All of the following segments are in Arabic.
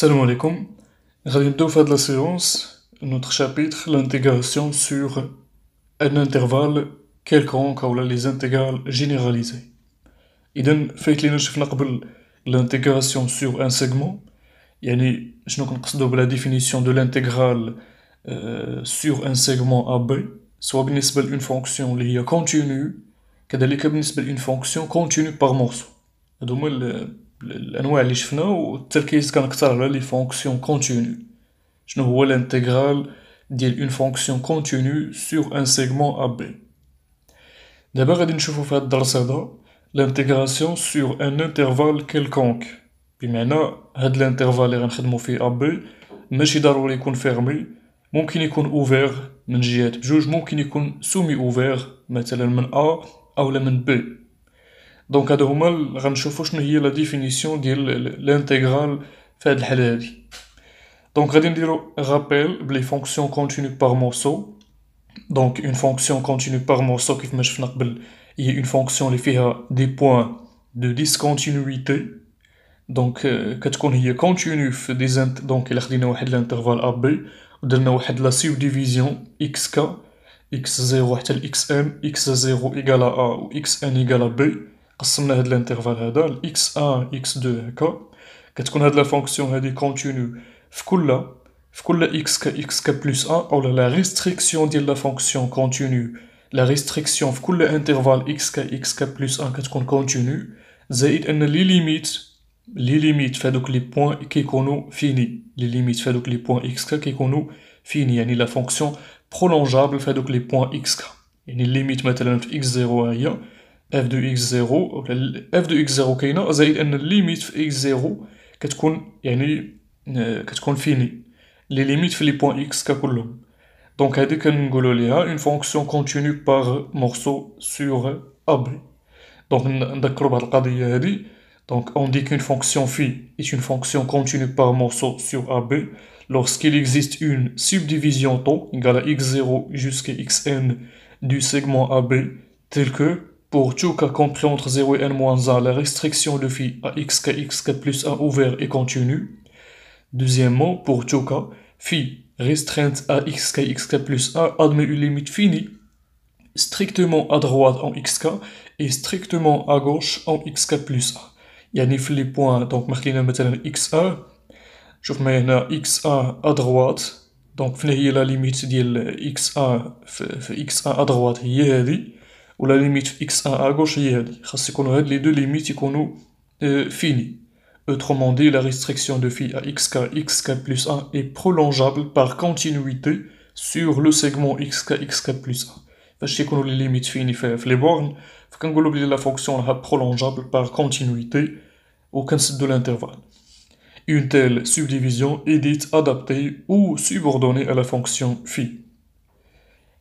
Salam alaikum. غادي نبداو في هاد لا سيونس نوتر شابيتر l'intégration sur un intervalle quelconque أولا لي زانتيغال جينيراليزي إذا فايت لينا شفنا قبل l'intégration sur un segment يعني شنو كنقصدو بلا ديفينيسيون دو لانتيغرال sur un segment AB سوا بالنسبة لأون فونكسيون لي هي كونتينيو كذلك بالنسبة لأون فونكسيون كونتينيو باغ مورسو هادو هما الأنواع اللي شفنا والتركيز كان أكثر على les fonctions continues شنو هو ال intégrale ديال une fonction continue sur un segment AB دابا غادي نشوفو في هاد الدرس هذا l'intégration sur un intervalle quelconque بمعنى هاد ال intervalle اللي غنخدمو فيه AB ماشي ضروري يكون fermé ممكن يكون ouvert من جهات بجوج ممكن يكون semi-ouvert مثلا من A اولا من بي دونك هادو هما غنشوفو شنو هي لا ديفينيسيون ديال الانتيغرال في هاد الحالة هادي دونك غادي نديرو رابيل بلي فونكسيون كونتينيو باغ مورسو دونك اون فونكسيون كونتينيو باغ مورسو كيف ما شفنا قبل هي اون فونكسيون لي فيها دي بوين دو ديسكونتينيويتي دونك كتكون هي كونتينيو في دي زانت دونك الا خدينا واحد الانترفال ا بي ودرنا واحد لا سيب ديفيزيون اكس كا اكس زيرو حتى لاكس ان اكس زيرو ايكالا ا و اكس ان ايكالا بي قسمنا هاد الانترفال هذا ل x1 x2 هكا كتكون هاد لا فونكسيون هادي كونتينيو في كل في كل x ك x ك بلس 1 اولا لا ريستريكسيون ديال لا فونكسيون كونتينيو لا ريستريكسيون في كل انترفال x ك x ك بلس 1 كتكون كونتينيو زائد ان لي ليميت لي ليميت في هادوك لي بوين كيكونو فيني لي ليميت في هادوك لي بوين x ك كيكونو فيني يعني لا فونكسيون برولونجابل في هادوك لي بوين x ك يعني الليميت مثلا في x0 هي اف دو اكس زيرو ولا اف دو اكس زيرو كاينه زائد ان الليميت في اكس زيرو كتكون يعني كتكون فيني لي ليميت في لي بوين اكس ككلهم دونك هادي كنقولو ليها اون فونكسيون كونتينيو باغ مورسو سور ا بي دونك نذكرو بهاد القضيه هادي دونك اون دي كون فونكسيون في est une fonction continue par morceau sur AB lorsqu'il existe une subdivision temps égale à x0 jusqu'à xn du segment AB tel que Pour tout cas compris entre 0 et n-1, la restriction de phi à x x plus 1 ouvert et continu. Deuxièmement, pour tout cas, phi restreinte à x x plus 1 admet une limite finie strictement à droite en xk et strictement à gauche en xk plus 1. يعني في les points donc مخلينا مثلا x1 شوف ما هنا x1 à droite donc فين هي la limite ديال x1 في x1 à droite هي هذه ولا ليميت في اكس ان اغوش هي هادي خاص يكونو هاد لي دو ليميت يكونو فيني Autrement dit, la restriction de phi à xk xk plus 1 est prolongeable par continuité sur le segment xk xk plus 1. فاش يكونوا لي ليميت فيني في لي بورن فكنقولوا بلي لا فونكسيون راها prolongeable par continuité وكنسدو l'intervalle. Une telle subdivision est dite adaptée ou subordonnée à la fonction phi.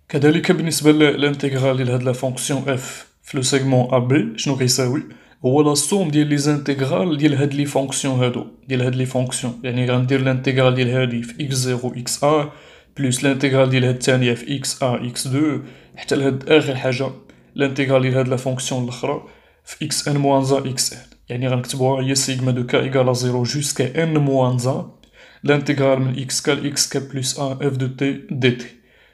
كذلك بالنسبة للانتيغرال ديال هاد لا فونكسيون اف في لو سيغمون ا بي شنو كيساوي هو لا سوم ديال لي زانتيغرال ديال هاد لي فونكسيون هادو ديال هاد لي فونكسيون يعني غندير الانتيغرال ديال هادي في اكس زيرو اكس ا بلوس الانتيغرال ديال هاد الثانية في اكس ا اكس دو حتى لهاد اخر حاجة الانتيغرال ديال هاد لا فونكسيون الاخرى في اكس ان موان زا اكس ان يعني غنكتبوها هي سيغما دو كا ايكال زيرو جوسكا ان موان زا الانتيغرال من اكس كا لاكس كا بلوس ان اف دو تي دي تي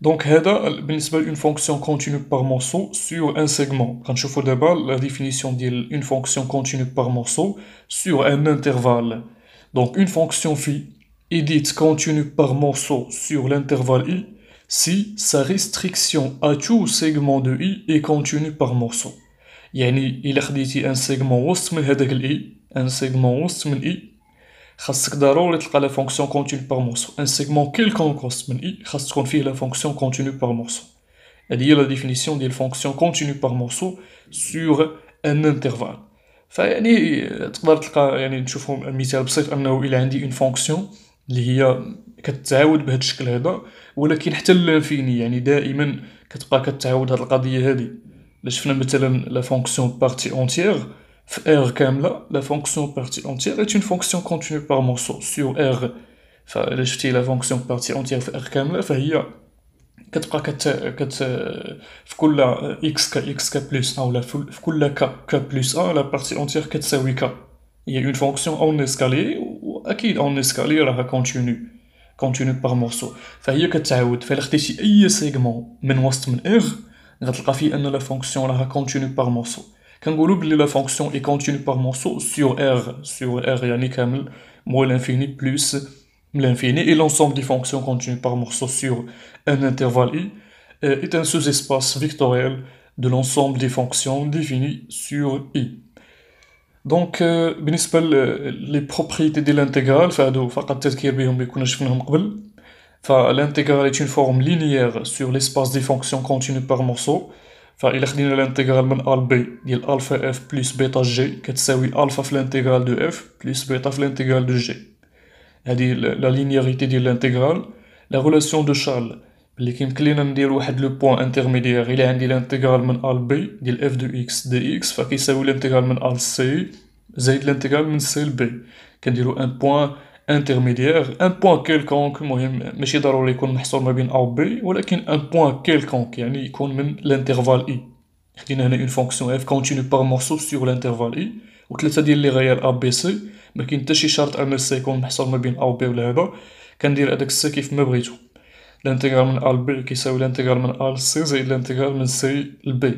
Donc, هذا بالنسبة une fonction continue par morceau sur un segment. غنشوفو دابا la définition ديال une fonction continue par morceau sur un intervalle. Donc, une fonction phi est dite continue par morceau sur l'intervalle i si sa restriction à tout segment de i est continue par morceau. يعني إلا خديتي un segment وسط من هذاك ال i, un segment وسط من i خاصك ضروري تلقى لا فونكسيون كونتينيو باغ مورسو. ان سيغمون كيلكونك وسط من اي خاص تكون فيه لا فونكسيون كونتينيو باغ مورسو. هادي هي la définition ديال fonction continue par morceaux sur un intervalle فيعني تقدر تلقى يعني نشوفو مثال بسيط أنه إلا عندي une fonction لي هي كتعاود بهاد الشكل هذا ولكن حتى l'infini يعني دائما كتبقى كتعاود هاد القضية هادي إلا شفنا مثلا la fonction partie entière في ار كاملة لا فونكسيون بارتي اونتيير ايت اون فونكسيون كونتينيو بار مورسو سور ار فإلا شفتي لا فونكسيون بارتي اونتيير في ار كاملة فهي كتبقى كت كت في كل اكس كا اكس كا بلس ا ولا في كل كا كا بلس ا لا بارتي اونتيير كتساوي كا هي اون فونكسيون اون اسكالي واكيد اون اسكالي راها كونتينيو كونتينيو بار مورسو فهي كتعاود فإلا خديتي اي سيغمون من وسط من ار غتلقى فيه ان لا فونكسيون راها كونتينيو بار مورسو كنقولو بلي لا فونكسيون اي كونتينيو بار مورسو سور ار سور ار يعني كامل موال لانفيني بلس l'infini et l'ensemble des fonctions continues par morceau sur un intervalle i est un sous-espace vectoriel de l'ensemble des fonctions définies sur i. Donc, بالنسبة les propriétés de l'intégrale فهادو فقط التذكير بهم اللي كنا شفناهم قبل فالانتجرال est une forme linéaire sur l'espace des fonctions continues par morceau فإلا خدينا الانتجرال من أ ل ب ديال ألفا اف بلس بيتا جي كتساوي ألفا في الانتجرال دو اف بلس بيتا في الانتجرال دو جي هادي la linéarité ديال ال intégrale la relation de Chasles بلي كيمكن لينا ندير واحد le point intermédiaire إلا عندي ال intégrale من a ل b ديال f de x dx فكيساوي ال intégrale من a ل c زايد ال intégrale من c ل b كنديرو un point intermédiaire un point quelconque المهم ماشي ضروري يكون محصور ما بين a و b ولكن un point quelconque يعني يكون من ال intervalle I خدينا هنا une fonction f continue par morceaux sur ال intervalle I و ثلاثة ديال les réels a b c ما كاين حتى شي شرط ان سي يكون محصور ما بين a و b ولا هذا كندير هداك السي كيف ما بغيتو ال intégrale من a ل b كيساوي ال intégrale من a ل c زائد ال intégrale من c ل b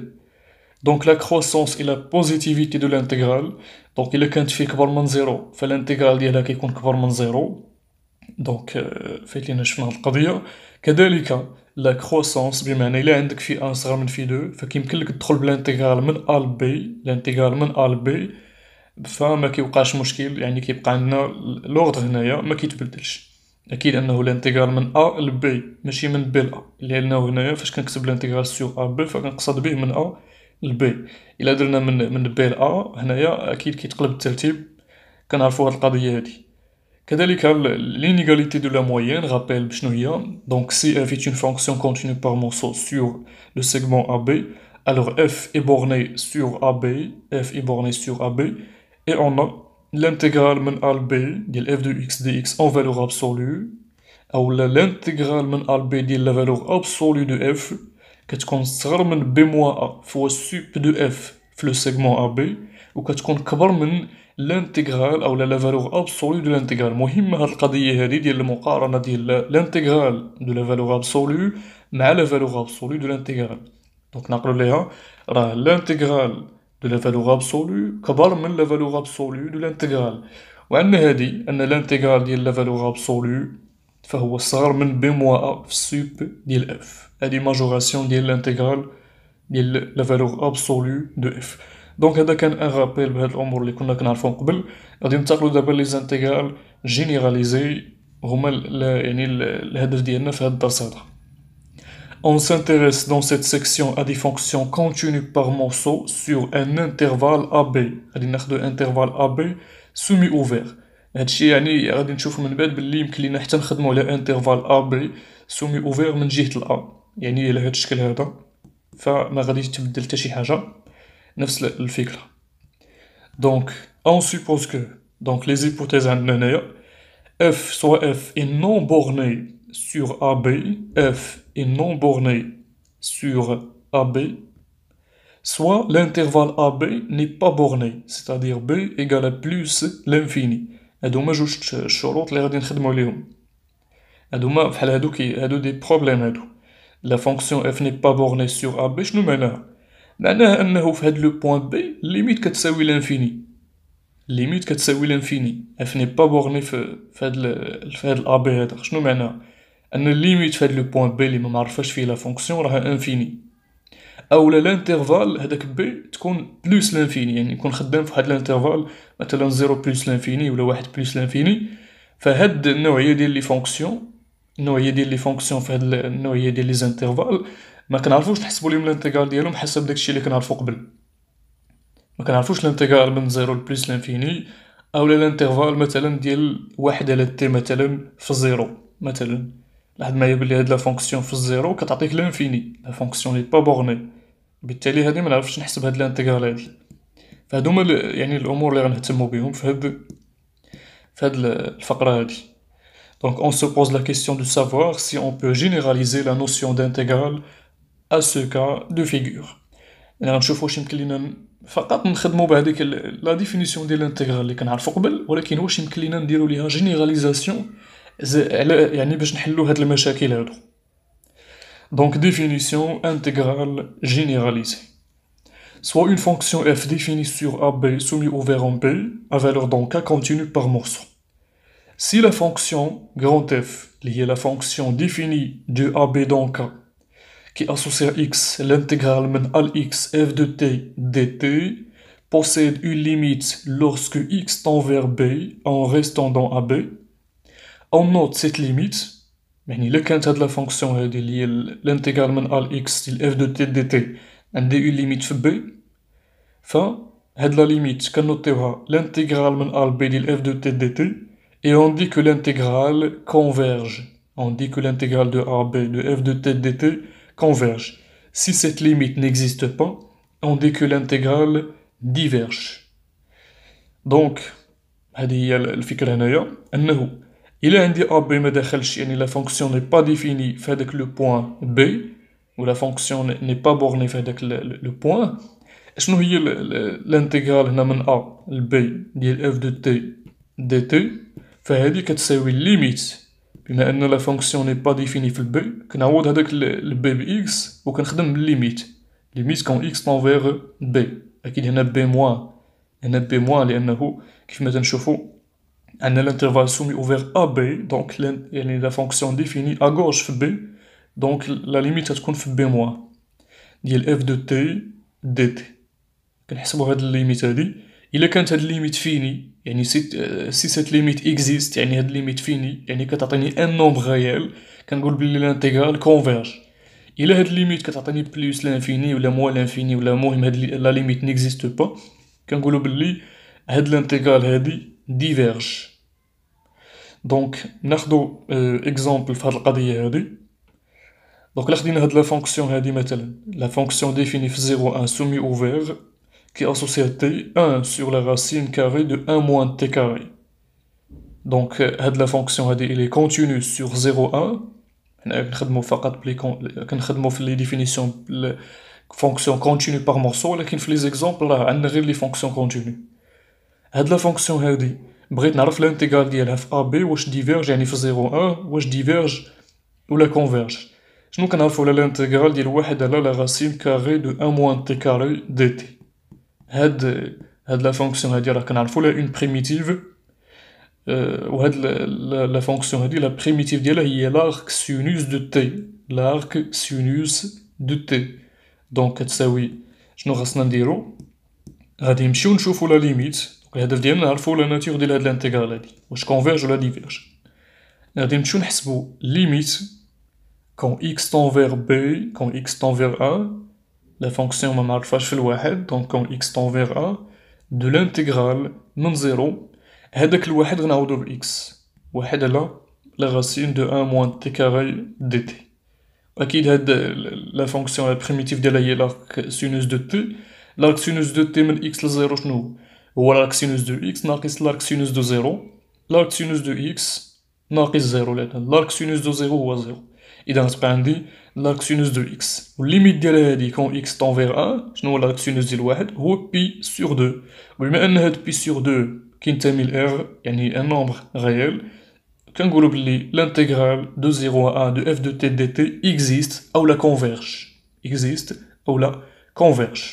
donc la croissance et la positivité de l'intégrale donc الا كانت phi كبر من zéro فال intégrale ديالها كيكون كبر من zéro donc فايت لينا شفنا هاد القضية كذلك la croissance بمعنى الا عندك phi un صغر من phi deux فكيمكن لك تدخل بال intégrale من a b l'intégrale من A B فما كيوقعش مشكل يعني كيبقى عندنا لوغد هنايا ما كيتبدلش أكيد انه l'intégrale من A ل B ماشي من B ل A لأنه هنايا فاش كنكتب l'intégrale sur AB فكنقصد به من ا ل بي الا درنا من من بي ل ا هنايا اكيد كيتقلب الترتيب كنعرفو هاد القضيه هادي كذلك l'inégalité de la moyenne rappelle بشنو هي donc si f est une fonction continue par morceau sur le segment AB alors f est borné sur AB f est borné sur AB et on a l'intégrale من A ل B ديال f de x dx en valeur absolue ou l'intégrale من A ل B ديال la valeur absolue de f كتكون صغر من B moins A fois sup de f في le segment AB وكتكون كبر من l'intégrale أو la valeur absolue de l'intégrale مهمه هاد القضية هادي ديال المقارنه ديال l'intégrale de la valeur absolue مع la valeur absolue de l'intégrale donc نقلو ليها راه l'intégrale de la valeur absolue كبر من la valeur absolue de l'intégrale وعندنا هادي ان l'intégrale ديال la valeur absolue فهو صغر من B moins A في ال sup ديال اف f هادي ماجوراسيون ديال l'intégrale ديال la valeur absolue de f دونك هذا كان ان رابيل بهاد الامور اللي كنا كنعرفوهم قبل غادي ننتقلو دابا لي زانتيغرال جينيراليزي هما يعني الهدف ديالنا في هاد الدرس هذا On s'intéresse dans cette section à des fonctions continues par morceau sur un intervalle AB غادي ناخدو intervalle AB semi ouvert هادشي يعني غادي نشوفو من بعد بلي يمكن لينا حتى نخدمو على intervalle AB semi ouvert من جهة الأ يعني على هاد الشكل هذا فما غاديش تبدل حتى شي حاجة نفس الفكرة دونك on suppose que donc les hypothèses عندنا هنايا f soit f est non borné sur AB, f est non borné sur AB, soit l'intervalle AB n'est pas borné, c'est-à-dire b égale à plus l'infini. هادوما جوج الشروط اللي غادي نخدمو عليهم هادوما بحال هادو كي هادو دي بروبليم هادو la fonction f n'est pas bornée sur AB شنو معناها معناها انه في هاد le point B limite كتساوي l'infini limite كتساوي l'infini f n'est pas bornée في هاد في هاد ال AB هذا شنو معناها ان limite في هاد le point B اللي ما معرفاش فيه la fonction راها infinie اولا l'intervalle هذاك B تكون plus l'infini يعني نكون خدام في هاد l'intervalle مثلا zéro plus l'infini ولا واحد plus l'infini فهاد النوعيه ديال les fonctions النوعية ديال les fonctions في هاد النوعية ديال les intervalles ما كنعرفوش نحسبوا لهم l'intégrale ديالهم حسب داكشي اللي كنعرفو قبل. مكنعرفوش l'intégrale من zéro ل plus l'infini أولا l'intégrale مثلا ديال واحد على t مثلا في ال zéro مثلا. لحد ما يبلي هاد la fonction في ال zéro كتعطيك l'infini. la fonction n'est pas bornée بالتالي هادي منعرفش نحسب هاد l'intégrale هادي. فهادو هما يعني الأمور لي غنهتمو بيهم فهاد فهاد الفقرة هادي. Donc on se pose la question de savoir si on peut généraliser la notion d'intégrale à ce cas de figure. يعني غنشوفو واش يمكن لينا فقط نخدمو بهاديك لا ديفينيسيون ديال الانتيغرال اللي كنعرفو قبل ولكن واش يمكن لينا نديرو ليها جينيراليزاسيون على يعني باش نحلو هاد المشاكل هادو Donc définition intégrale généralisée. Soit une fonction f définie sur AB soumis au vers en B à valeur donc K continue par morceau. Si la fonction grand F, liée à la fonction définie de AB dans K, qui associe à x l'intégrale min al x f de t dt possède une limite lorsque x tend vers b en restant dans AB. On note cette limite يعني إلا كانت هاد لا فونكسيون هادي اللي هي الانتيغال من ال اكس ديال اف دو تي دي تي عندها اون ليميت في بي ف هاد لا ليميت كنوطيوها الانتيغرال من ال بي ديال اف دو تي دي تي et on dit que l'intégrale converge. On dit que l'intégrale de AB de f de t dt converge. Si cette limite n'existe pas, on dit que l'intégrale diverge. Donc, هذه الفكرة هنايا أنه إلا عندي أ بي ما دخلش يعني لا فونكسيون ني با ديفيني في هذاك لو بوان بي و لا فونكسيون ني با بورني في هذاك لو بوان شنو هي الانتيغرال هنا من أ لبي ديال اف دو تي دي تي فهادي كتساوي ليميت بما أن لا فونكسيون ني با ديفيني في البي كنعوض هداك البي باكس و كنخدم بالليميت limite quand x tend vers B أكيد هنا B moins هنا B moins لأنه كيف ما تنشوفو عندنا l'intervalle semi-ouvert AB donc يعني la fonction définie à gauche في B donc la limite تكون في B moins ديال f de t dt كنحسبو هاد ال limite هادي. إلا كانت هاد ال limite finie يعني si si cette limite existe يعني هاد limite finie يعني كتعطيني un nombre réel كنقول بلي l'intégrale converge إلا هاد limite كتعطيني plus l'infini ولا moins l'infini ولا المهم هاد la limite n'existe pas كنقولو بلي هاد l'intégrale هادي diverge donc ناخدو exemple في هاد القضية هادي. donc إلا خدينا هاد la fonction هادي مثلا la fonction définie في 0 1 semi-ouvert qui est associé à t 1 sur la racine carrée de 1 moins t carré. Donc, هاد la fonction هادي elle est continue sur 0 1 حنا كنخدمو فقط بلي كنخدمو في لي ديفينيسيون فونكسيون كونتينيو باغ مورسو ولكن في لي زيكزومبل راه عندنا غير لي فونكسيون كونتينيو هاد لا فونكسيون هادي بغيت نعرف الانتيغال ديالها في ا بي واش ديفيرج يعني في 0 1 واش ديفيرج ولا كونفيرج شنو كنعرفو على الانتيغرال ديال واحد على لا راسين كاري دو 1 موان تي كاري دي تي هاد هاد لا فونكسيون هادي راه كنعرفو لها اون بريميتيف وهاد لا فونكسيون هادي لا بريميتيف ديالها هي لارك سينوس دو تي لارك سينوس دو تي دونك كتساوي شنو خاصنا نديرو غادي نمشيو نشوفو لا ليميت الهدف ديالنا نعرفو لا ناتور ديال هاد الانتيغرال هادي واش كونفيرج ولا ديفيرج غادي نمشيو نحسبو ليميت كون اكس طون فيغ بي كون اكس طون فيغ 1 la fonction ما معرفاش في الواحد دونك كون x tend vers a de l'intégrale من زيرو هذاك الواحد غنعوضو ب x واحد على لا راسين دو 1 موان تي كاري دي تي اكيد هاد لا فونكسيون لا بريميتيف ديالها هي لارك سينوس دو تي لارك سينوس دو تي من x لزيرو شنو هو لارك سينوس دو x ناقص لارك سينوس دو زيرو لارك سينوس دو x ناقص زيرو لان لارك سينوس دو زيرو هو زيرو اذا غتبقى عندي l'arc sinus de x والليميت ديالها هادي كون x tend vers 1 شنو هو l'arc sinus ديال واحد هو بي سور 2 وبما ان هاد بي سور 2 كينتمي ل r يعني ان نومبر غيال كنقولو بلي l'intégral de 0 à 1 de f de t dt existe ou la converge existe ou la converge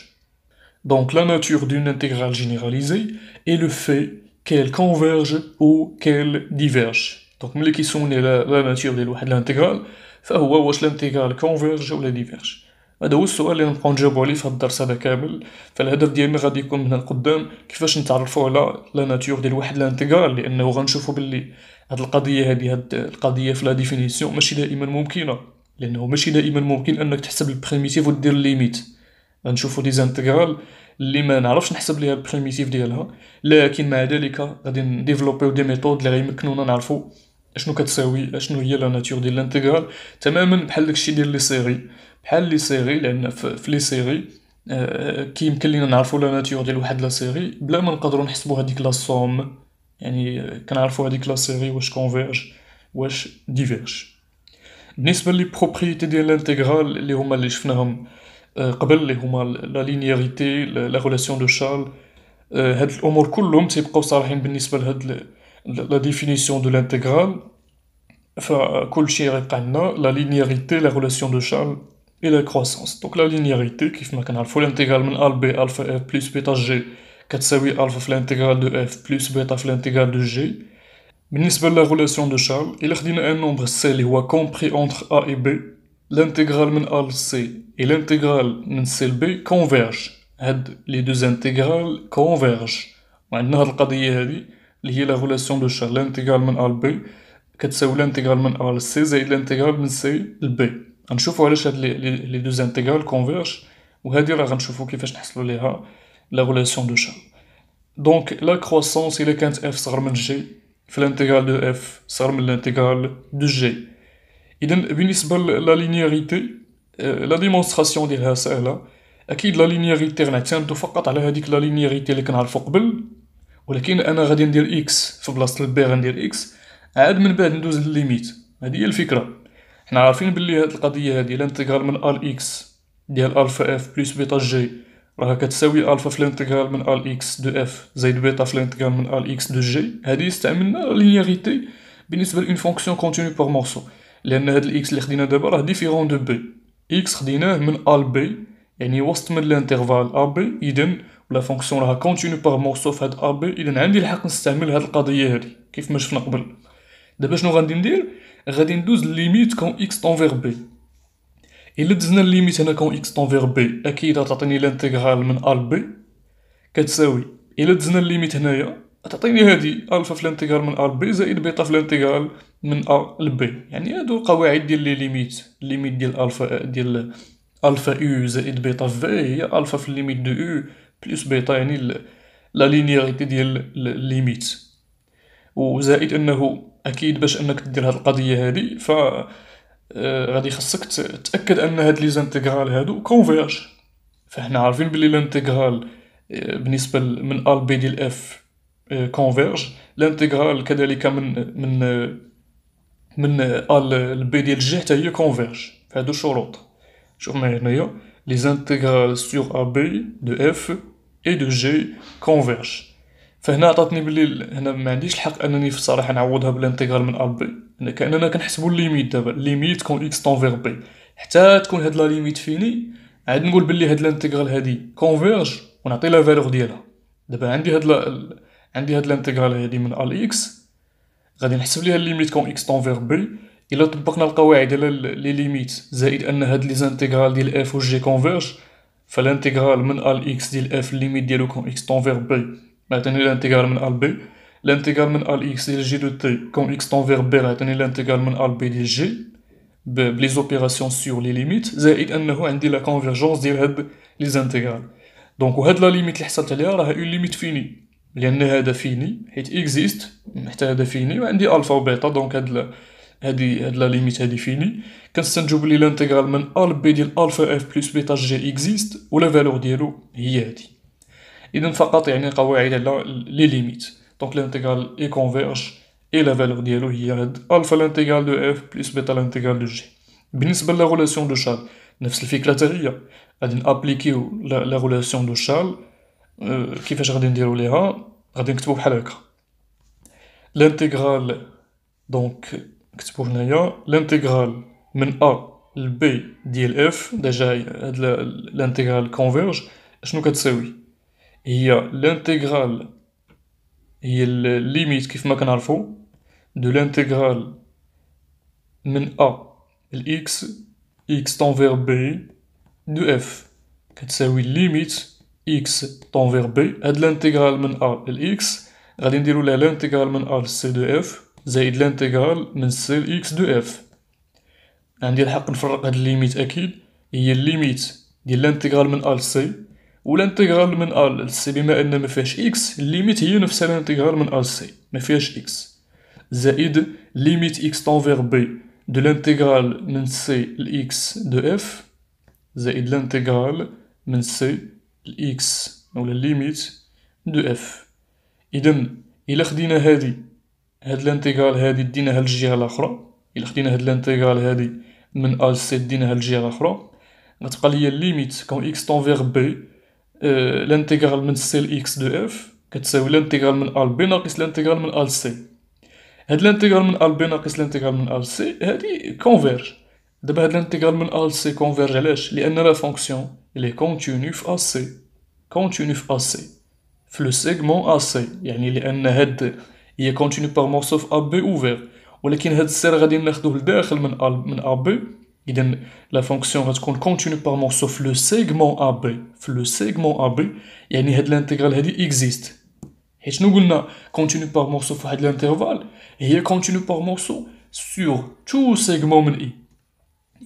donc la nature d'une intégrale généralisée est le fait qu'elle converge ou qu'elle diverge donc ملي كيسولني la nature ديال واحد l'intégrale فهو واش l'intégrale converge ولا diverge هذا هو السؤال اللي نبقاو نجاوبو عليه في هاد الدرس هذا كامل. فالهدف ديالنا غادي يكون من القدام كيفاش نتعرفو على la nature ديال واحد l'intégrale لأنه غنشوفو باللي هاد القضية هادي هاد القضية في la définition ماشي دائما ممكنة. لأنه ماشي دائما ممكن أنك تحسب ال primitive ودير limite غنشوفو des intégrales اللي ما نعرفش نحسب ليها ال primitive ديالها. لكن مع ذلك غادي نديفلوبيو des méthodes اللي غيمكنونا نعرفو أشنو كتساوي؟ أشنو هي la nature ديال l'intégrale تماما بحال داكشي ديال les séries. بحال les séries لأن في les séries آه، كيمكن لينا نعرفو la nature ديال واحد la série بلا ما نقدرو نحسبو هاديك la somme يعني كنعرفو هاديك la série واش converge واش diverge بالنسبة les propriétés ديال l'intégrale اللي هما اللي شفناهم آه، قبل اللي هما la linéarité la relation de Chasles هاد الأمور كلهم تيبقاو صالحين بالنسبة لهاد لا ديفينيسيون دو لانتيغرال فكلشي غيبقى عندنا لا لينياريتي لا ريلاسيون دو شارل اي لا كروسونس دونك لا لينياريتي كيف ما كنعرفو الانتيغرال من ا بي الفا اف بلس بيتا جي كتساوي الفا في الانتيغرال دو اف بلس بيتا في الانتيغرال دو جي بالنسبة لا ريلاسيون دو شارل إلا خدينا ان نومبر سي اللي هو كومبري اونتر ا اي بي الانتيغرال من ا ل سي اي الانتيغرال من سي ل بي كونفيرج هاد لي دوز انتيغرال كونفيرج وعندنا هاد القضية هادي اللي هي la relation de Chasles l'intégrale من A B كتساوي l'intégrale من A ل C زائد l'intégrale من C ل B غنشوفو علاش هاد les deux intégrales convergent وهادي راه غنشوفو كيفاش نحصلو ليها la relation de Chasles donc la croissance إلا كانت f صغر من جي في l'intégrale de f صغر من l'intégrale de g اذا بالنسبة la linéarité la démonstration ديالها سهله أكيد la linéarité غنعتمدو فقط على هذيك la linéarité اللي كنعرفو قبل ولكن أنا غادي ندير x في بلاصة ال B غندير x عاد من بعد ندوز للل limite. هذه هي الفكرة. حنا عارفين بلي هاد القضية هادي l'intégrale من A ل x ديال alpha f plus bêta g راها كتساوي الفا في l'intégrale من A ل x de f زائد بيتا في l'intégrale من A ل x de g هادي استعملنا linéarité بالنسبة ل une fonction continue par morceaux لأن هاد ال x اللي خدينا دابا راه différent de b x خديناه من a ل b يعني وسط من ال intervalle a b اذا la fonction راها continue par morceaux في هاد a b اذا عندي الحق نستعمل هاد القضية هادي. كيف ما شفنا قبل. دابا شنو غادي ندير؟ غادي ندوز limite quand x tend vers b إلا دزنا ال limite هنا quand x tend vers b أكيد غتعطيني ال intégrale من a ل b كتساوي. إلا دزنا ال limite هنايا غتعطيني هادي الفا في ال intégrale من a b زائد بيتا في ال intégrale من a ل b يعني هادو القواعد ديال les limites ال limite ديال الفا ديال alpha u زائد bêta v هي alpha في ال limite de u plus bêta يعني la linéarité ديال ال limite وزائد أنه أكيد باش أنك دير هاد القضية هادي ف آه، غادي خاصك تأكد أن هاد les intégrales هادو convergent فاحنا عارفين بلي l'intégrale آه، بالنسبة من a b ديال f converge l'intégrale كذلك من من من a b ديال g حتى هي converge هادو شروط. شوف معايا هنايا. intégrales sur a b de f et de g convergent فهنا عطاتني بلي هنا ما عنديش الحق أنني في الصراحه نعوضها بال intégrale من a b كأننا كنحسبو ال limite دابا. ال limite quand x tend vers b حتى تكون هاد la limite finie عاد نقول بلي هاد ال intégrale هادي converge ونعطي la valeur ديالها. دابا عندي هاد la عندي هاد ال intégrale هادي من a ل x غادي نحسب ليها ال limite quand x tend vers b إلا طبقنا القواعد على les limites زائد أن هاد les intégrales ديال f و g convergent فال intégrale من a ل x ديال f ال limite ديالو quand x tend vers b غيعطيني ال intégrale من a ل b ال intégrale من a ل x ديال g de t quand x tend vers b غيعطيني ال intégrale من a ل b ديال g بلي زوبيراسيون سور لي ليميت زائد أنه عندي لا كونفيرجونس ديال هاد لي زانتيغرال. دونك وهاد لا ليميت اللي حصلت عليها راه اون ليميت فيني لأن هذا فيني حيت اكزيست حتى هذا فيني وعندي الفا و بيتا دونك هاد هادي هاد لا ليميت هادي فيني كنستنتجو بلي الانتيغرال من ا ل بي ديال الفا اف بلس بيتا جي اكزيست ولا فالور ديالو هي هادي اذا فقط يعني قواعد على لي ليميت دونك لانتيغرال اي كونفيرج اي لا فالور ديالو هي هاد الفا لانتيغرال دو اف بلس بيتا لانتيغرال دو جي بالنسبه لا ريلاسيون دو شارل نفس الفكره حتى هي غادي نابليكيو لا ريلاسيون دو شارل كيفاش غادي نديرو ليها غادي نكتبو بحال هكا لانتيغرال دونك نكتبو هنايا l'intégrale من a ل b ديال f déjà هاد l'intégrale converge شنو كتساوي؟ هي l'intégrale هي ال limite كيف ما كنعرفو de l'intégrale من a ل x x tend vers b de f كتساوي limite x tend vers b هاد l'intégrale من a ل x غادي نديرو لها l'intégrale من a ل c de f زائد l'intégrale من c ل x de f. عندي الحق نفرق هاد ال limite أكيد. هي ال limite ديال l'intégrale من a ل c و l'intégrale من a ل c بما أن مفيهاش x ال limite هي نفسها l'intégrale من a ل c مفيهاش x. زائد limite x tend vers b de l'intégrale من c ل x de f. زائد l'intégrale من c ل x ولا limite de f. اذا إلا خدينا هادي هاد l'intégrale هادي ديناها للجهة الأخرى. إلا خدينا هاد l'intégrale هادي من ا سي ديناها للجهة الأخرى. غتبقى ليا limite quand x tend vers b l'intégrale من c ل x de f كتساوي l'intégrale من a b ناقص l'intégrale من a c هاد l'intégrale من a b ناقص l'intégrale من a c هادي converge دابا هاد l'intégrale من a c converge علاش؟ لأن la fonction elle est continue في a c continue في ا سي في le segment a c يعني لأن هاد هي كونتيني باغ مورسو في ا بي اوفير ولكن هاد السير غادي ناخدوه لداخل من ا من ا بي اذا لا فونكسيون غتكون كونتيني باغ مورسو في لو سيغمون ا بي في لو سيغمون ا بي يعني هاد لانتيغرال هادي اكزيست حيت شنو قلنا كونتيني باغ مورسو في واحد الانترفال هي كونتيني باغ مورسو سور تو سيغمون من اي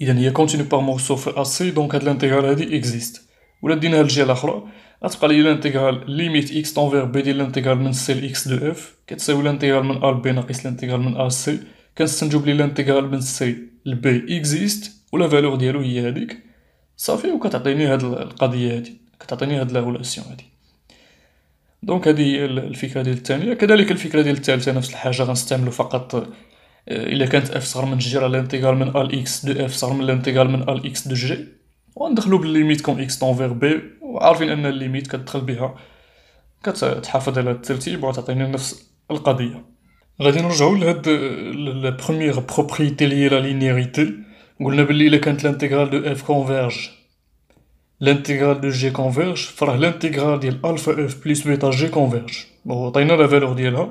اذا هي كونتيني باغ مورسو في ا سي دونك هاد لانتيغرال هادي اكزيست ولا ديناها للجهه الاخرى غتبقى لي l'intégrale limite x tend vers b ديال l'intégrale من c ل x de f كتساوي l'intégrale من a ل b ناقص l'intégrale من a c كنستنتجو بلي l'intégrale من c ل b existe و la valeur ديالو هي هاديك. صافي وكتعطيني هاد القضية هادي. كتعطيني هاد la relation هادي. donc هادي هي الفكرة ديال الثانية كذلك الفكرة ديال الثالثه نفس الحاجة غنستعملو فقط إلا كانت f صغر من g راه l'intégrale من a ل x de f صغر من l'intégrale من a ل x de g. وندخلو بال limite quand x tend vers b وعارفين أن ال limite كتدخل بها كتحافظ على الترتيب وتعطينا نفس القضية. غادي نرجعو لهاد la première propriété لي la linéarité قلنا بلي إلا كانت l'intégrale de f converge l'intégrale de g converge فراه l'intégrale ديال alpha f plus bêta g converge bon عطينا la valeur ديالها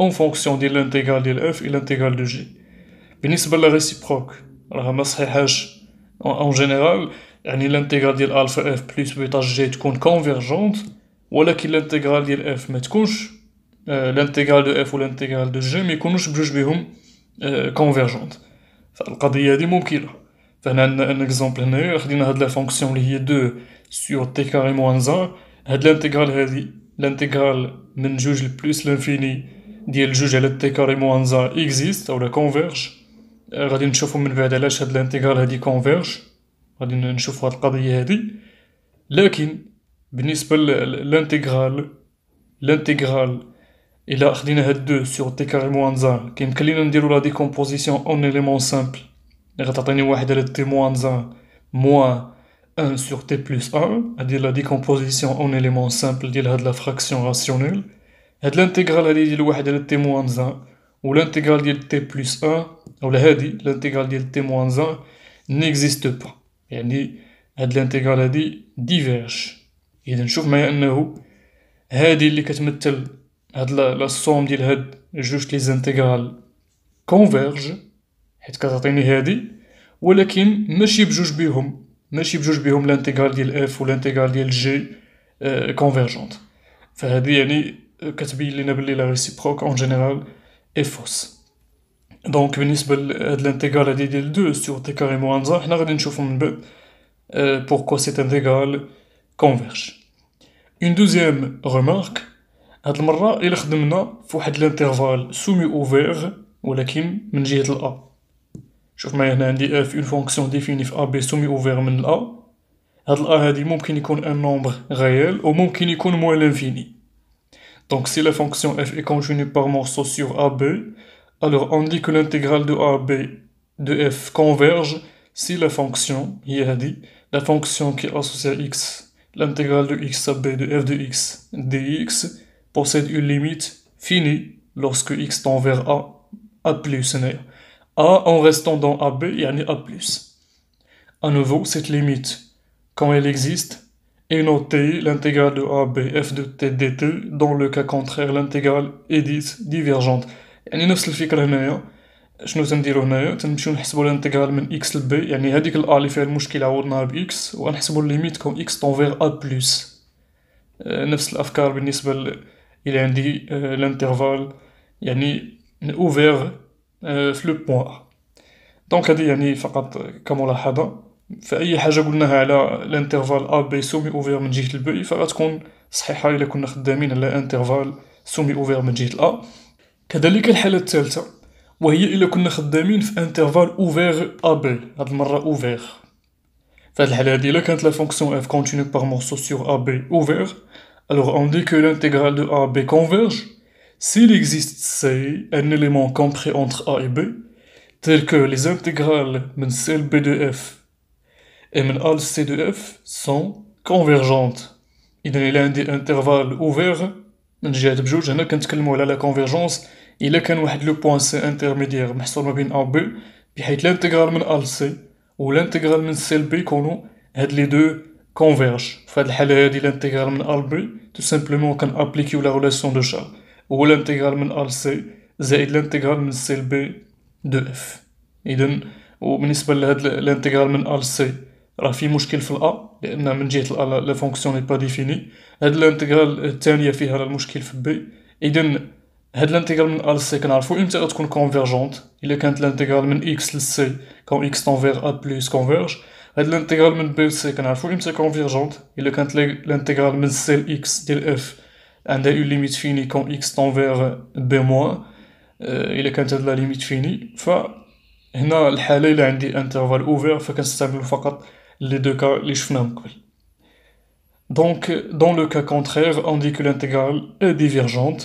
en fonction ديال l'intégrale ديال f et l'intégrale de g بالنسبة للريسيبروك راها ما صحيحاش. اون جينيرال يعني لانتيغرال ديال الفا اف بلس بيتا جي تكون كونفيرجونت ولكن لانتيغرال ديال اف ما تكونش لانتيغرال دو اف و لانتيغرال دو جي ما يكونوش بجوج بيهم كونفيرجونت فالقضيه هادي ممكنه فهنا عندنا ان اكزومبل هنايا خدينا هاد لا فونكسيون لي هي دو سور تي كاري موان زان هاد لانتيغرال هادي لانتيغرال من جوج لبلوس لانفيني ديال جوج على تي كاري موان زان اكزيست اولا كونفيرج غادي نشوفو من بعد علاش هاد لانتيغرال هادي كونفيرج غادي نشوفو هاد القضيه هادي لكن بالنسبه للانتيغرال لانتيغرال الا خدينا هاد دو سور تي كاري موان زان كيمكن لينا نديرو لا ديكومبوزيسيون اون اليمون سامبل غتعطيني واحد على تي موان زان موان ان سور تي بلس ان هادي لا ديكومبوزيسيون اون اليمون سامبل ديال هاد لا فراكسيون راسيونيل هاد لانتيغرال هادي ديال واحد على تي موان زان و لانتيغرال ديال تي بلس ان ولا هادي لانتيغرال ديال يعني هاد l'intégrale هادي diverge اذا نشوف معايا أنه هادي اللي كتمثل هاد la somme ديال هاد جوج les intégrales converge حيت كتعطيني هادي ولكن ماشي بجوج بيهم ماشي بجوج بيهم l'intégrale ديال f و l'intégrale ديال g كونفيرجونت فهادي يعني كتبين لينا بلي لا ريسيبروك اون جينيرال اي فوس دونك بالنسبه لهاد لانتيغرال هادي ديال دو سور تي كاري موان زا حنا غادي نشوفو من بعد بوركوا سيت انتيغرال كونفيرج اون دوزيام remarque هاد المرة إلا خدمنا فواحد لانترفال سومي اوفيغ ولكن من جهة الأ شوف معايا هنا عندي اف اون فونكسيون ديفيني في ا بي سومي اوفير من الأ هاد الأ هادي ممكن يكون ان نومبر غيال و ممكن يكون موان لانفيني دونك سي لا فونكسيون اف اي كونجوني بار مورسو سور ا بي alors on dit que l'intégrale de a b de f converge si la fonction, dit, la fonction qui est associée à x, l'intégrale de x à b de f de x dx, possède une limite finie lorsque x tend vers a, a plus, a en restant dans ab, et a plus. À nouveau, cette limite, quand elle existe, est notée l'intégrale de ab f de t dt, dans le cas contraire, l'intégrale est dite divergente. يعني نفس الفكرة هنايا. شنو تنديرو هنايا؟ تنمشيو نحسبو ال intégrale من x ل b يعني هاديك ال a اللي فيها المشكل عوضناها ب x وغنحسبو ال limite quand x tend vers a plus نفس الأفكار بالنسبة إلا عندي l'intervalle يعني ouvert في le point. Donc هادي يعني فقط كملاحظة. فأي حاجة قلناها على ال intervalle a b semi-ouvert من جهة ال b فغتكون صحيحة إلا كنا خدامين على intervalle semi-ouvert من جهة ال a كذلك الحالة الثالثة وهي إلا كنا خدامين في انترفال أوفير أ بي هاد المرة أوفير في هاد الحالة هادي إلا كانت لا فونكسيون اف كونتينيو بار مورسو سور أ بي أوفير alors on dit que l'intégrale de A B converge s'il existe C un élément compris entre A et B tel que les intégrales من C B de F et من A C de F sont convergentes إذا إلا عندي انترفال أوفير من جهة بجوج هنا كنتكلمو على لا كونفيرجونس إلا كان واحد لو بوان سي انترميديير محصور ما بين أ و بي بحيث لانتيغرال من أ لسي و لانتيغرال من سي لبي يكونو هاد لي دو كونفيرج في هاد الحالة هادي لانتيغرال من أ لبي تو سامبلومون كنابليكيو لا غولاسيون دو شارل هو لانتيغرال من أ لسي زائد لانتيغرال من سي لبي دو اف إذن وبالنسبة لهاد لانتيغرال من أ لسي راه في مشكل في الأ لأن من جهة الأ لا فونكسيون ني با ديفيني هاد الانتيغرال الثانية فيها المشكل في بي. إذن هاد الانتيغرال من أ لسي كنعرفو إمتى غتكون كونفيرجونت إلا كانت الانتيغرال من إكس لسي كون إكس تونفيغ أ بلوس كونفيرج هاد ال intégrale من b ل c كنعرفو إمتى convergente إلا كانت ال intégrale من c ل x ديال f عندها une limite finie quand x tend vers b moins إلا كانت هاد la limite finie ف هنا الحالة إلا عندي intervalle ouvert فكنستعملو فقط les deux cas اللي شفناهم قبل. donc dans le cas contraire on dit que l'intégrale est divergente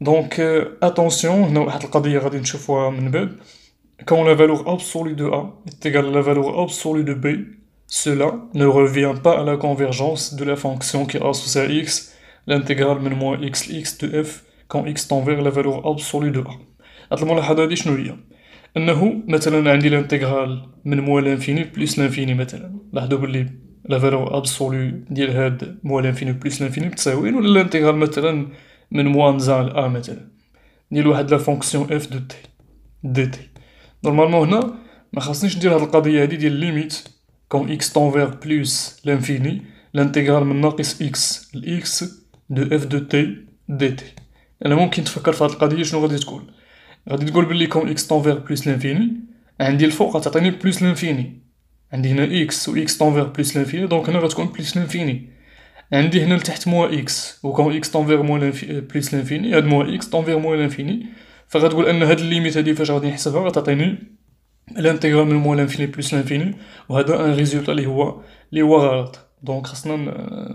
donc attention هنا واحد القضية غادي نشوفوها من بعد quand la valeur absolue de A est égale à la valeur absolue de B cela ne revient pas à la convergence de la fonction qui est associée à x l'intégrale من moins x x de f quand x tend vers la valeur absolue de A هاد الملاحظة هادي شنو هي انه مثلا عندي لانتيغرال من موال لانفيني بليس لانفيني مثلا لاحظوا بلي لا فالور ابسولو ديال هاد موال لانفيني بليس لانفيني متساويين ولا لانتيغرال مثلا من موان زان ا مثلا ديال واحد la fonction f de t dt normalement هنا ما خاصنيش ندير هاد القضية هادي ديال limite quand x tend vers plus l'infini l'intégrale من ناقص x ل x de f de t dt أنا ممكن تفكر في هاد القضية شنو غادي تقول غادي تقول بلي quand x tend vers plus l'infini عندي الفوق غتعطيني plus l'infini عندي هنا x و x tend vers plus l'infini donc هنا غتكون plus l'infini عندي هنا لتحت moins x و quand x tend vers moins plus l'infini هاد moins x tend vers moins l'infini فغتقول أن هاد ال limite هادي فاش غادي نحسبها غتعطيني ال intégrale من moins l'infini plus l'infini وهذا un résultat اللي هو اللي هو غلط. donc خاصنا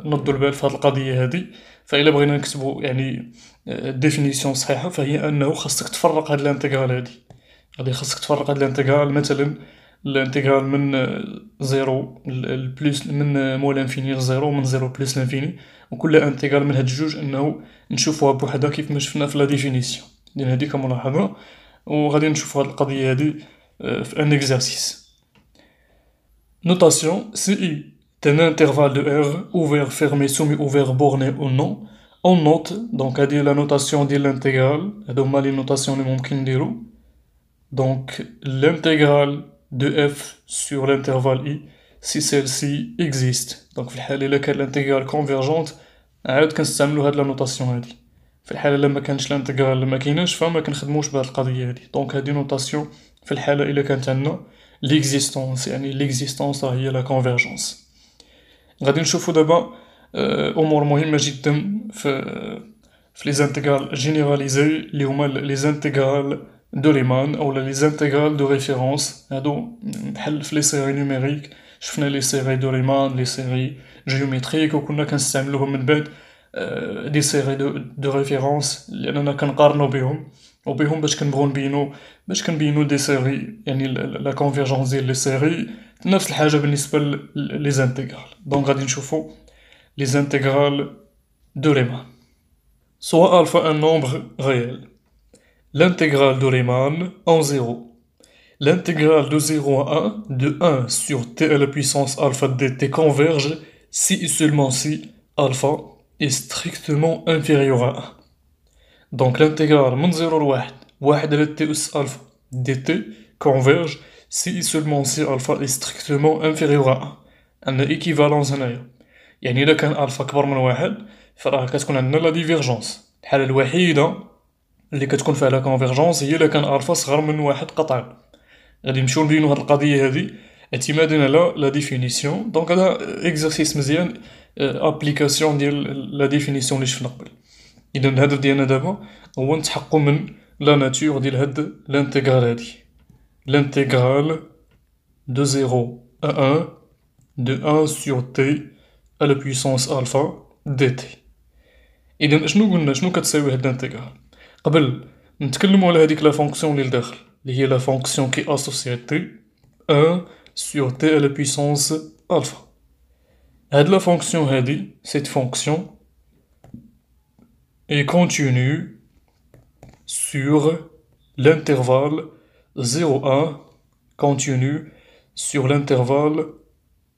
نردو البال في هاد القضية هادي. فإلا بغينا نكتبو يعني définition صحيحة فهي أنه خاصك تفرق هاد ال intégrale هادي. غادي خاصك تفرق هاد ال intégrale مثلا الانتيغرال من زيرو البلوس من مول لانفيني لزيرو من زيرو بلوس لانفيني وكل انتيغرال من هاد الجوج أنه نشوفوها بوحدها كيف ما شفنا في لا ديفينيسيون ديال هاديك ملاحظة وغادي نشوفو هاد القضية هادي في ان اكزرسيس نوتاسيون سي اي d'un intervalle de R, ouvert, fermé, semi-ouvert, borné ou non, on note, donc à dire la notation de l'intégrale, donc la notation de mon donc l'intégrale de f sur l'intervalle i, si celle-ci existe. Donc في الحالة إلا كان l'intégrale convergente عاد كنستعملو هاد la notation هادي. في الحالة إلا مكانش ال intégrale مكيناش فما كنخدموش بهاد القضية هادي. donc هادي notation في الحالة إلا كانت عندنا l'existence يعني l'existence هي la convergence غادي نشوفو دابا أمور مهمة جدا في في les intégrales généralisées اللي هما les intégrales de ريمان اولا les intégrales de référence هادو بحال في les séries numériques شفنا les séries de ريمان les séries géométriques وكنا كنستعملوهم من بعد des séries de, de référence لاننا كنقارنو بهم وبهم باش كنبغيو نبينو باش كنبينو des séries يعني la convergence ديال les séries نفس الحاجة بالنسبة les intégrales donc غادي نشوفو les intégrales de ريمان soit alpha un nombre réel. L'intégrale de Riemann en 0. L'intégrale de 0 à 1 de 1 sur t à la puissance alpha dt converge si et seulement si alpha est strictement inférieur à 1. Donc l'intégrale من 0 ل 1 1 على t أس alpha dt converge si et seulement si alpha est strictement inférieur à 1 عندنا ايكيفالونس هنايا يعني الا كان الفا كبر من واحد فراه كتكون عندنا لا ديفيرجونس الحالة الوحيدة اللي كتكون فيها la convergence هي إلا كان الفا صغر من واحد قطعا غادي نمشيو نبينو هاد القضية هادي. اعتمادا على la définition donc هذا exercice مزيان application ديال la définition لي شفنا قبل. إذا الهدف ديالنا دابا هو نتحققو من la nature ديال هاد l'intégrale هادي. l'intégrale de zéro à un de un sur t à la puissance alpha dt إذا شنو قلنا؟ شنو كتساوي هاد لانتيغرال قبل نتكلمو على هاديك لا فونكسيون لي لداخل اللي هي لا فونكسيون كي اسوسيي تي ان سور تي ا لا بويسونس الفا هاد لا فونكسيون هادي سيت فونكسيون est continue sur l'intervalle 0,1 continue sur l'intervalle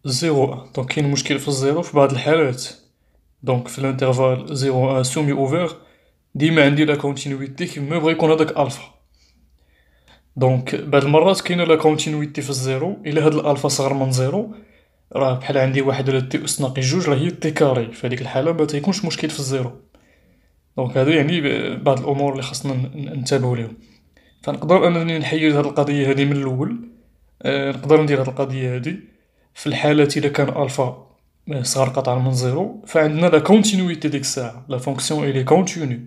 0,1 دونك كاين مشكل في الزيرو في بعض الحالات دونك في الانترفال 0,1 سومي اوفر ديما عندي لا كونتينيويتي كيما بغا يكون هداك الفا دونك بعض المرات كاينة لا كونتينيويتي في الزيرو إلا هاد الالفا صغر من زيرو راه بحال عندي واحد على تي اس ناقص جوج راه هي تي كاري في هاديك الحالة ما تيكونش مشكل في الزيرو. دونك هادو يعني بعض الأمور اللي خاصنا ننتبهو ليهم. فنقدر أنني نحيد هاد القضية هادي من الأول. آه نقدر ندير هاد القضية هادي. في الحالة إلا كان الفا صغر قطعا من zéro فعندنا la continuité ديك الساعة. la fonction elle est continue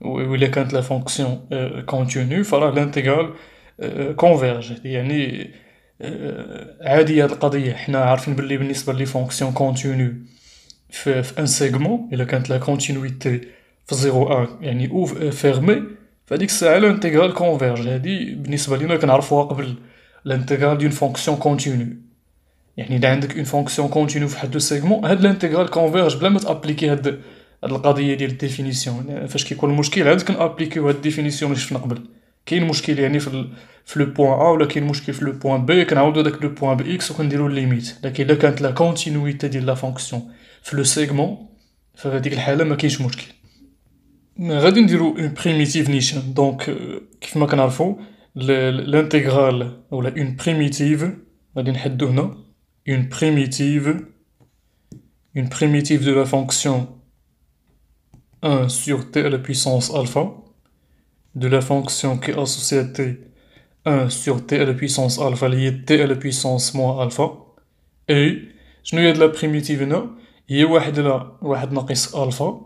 و الا كانت la fonction continue فراه l'intégrale converge يعني عادية القضية حنا عارفين بلي بالنسبة les fonctions continues في, في un segment الا كانت la continuité في zéro un يعني ou fermé فهاديك الساعة l'intégrale converge هادي بالنسبة لينا كنعرفوها قبل l'intégrale d'une fonction continue يعني اذا عندك une fonction continue في واحد le segment هاد l'intégrale converge بلا ما ت appliquer هاد هاد القضية ديال ال définition فاش كيكون المشكل عاد كن appliqu يو هاد ال définition اللي شفنا قبل. كاين مشكل يعني في في le point a ولا كاين مشكل في le point b كنعاودو داك le point ب x وكنديرو limite لكن إلا كانت la continuité ديال la fonction في le segment ففي هاديك الحالة ما كاينش مشكل. غادي نديرو une primitive نيشان donc كيف ما كنعرفو l'intégrale ولا une primitive غادي ناخدو هنا. une primitive une primitive de la fonction 1 sur t à la puissance alpha de la fonction qui est associée à t 1 sur t à la puissance alpha lié t à la puissance moins alpha et شنو هي هاد لا بريميتيف هنا هي واحد على واحد ناقص الفا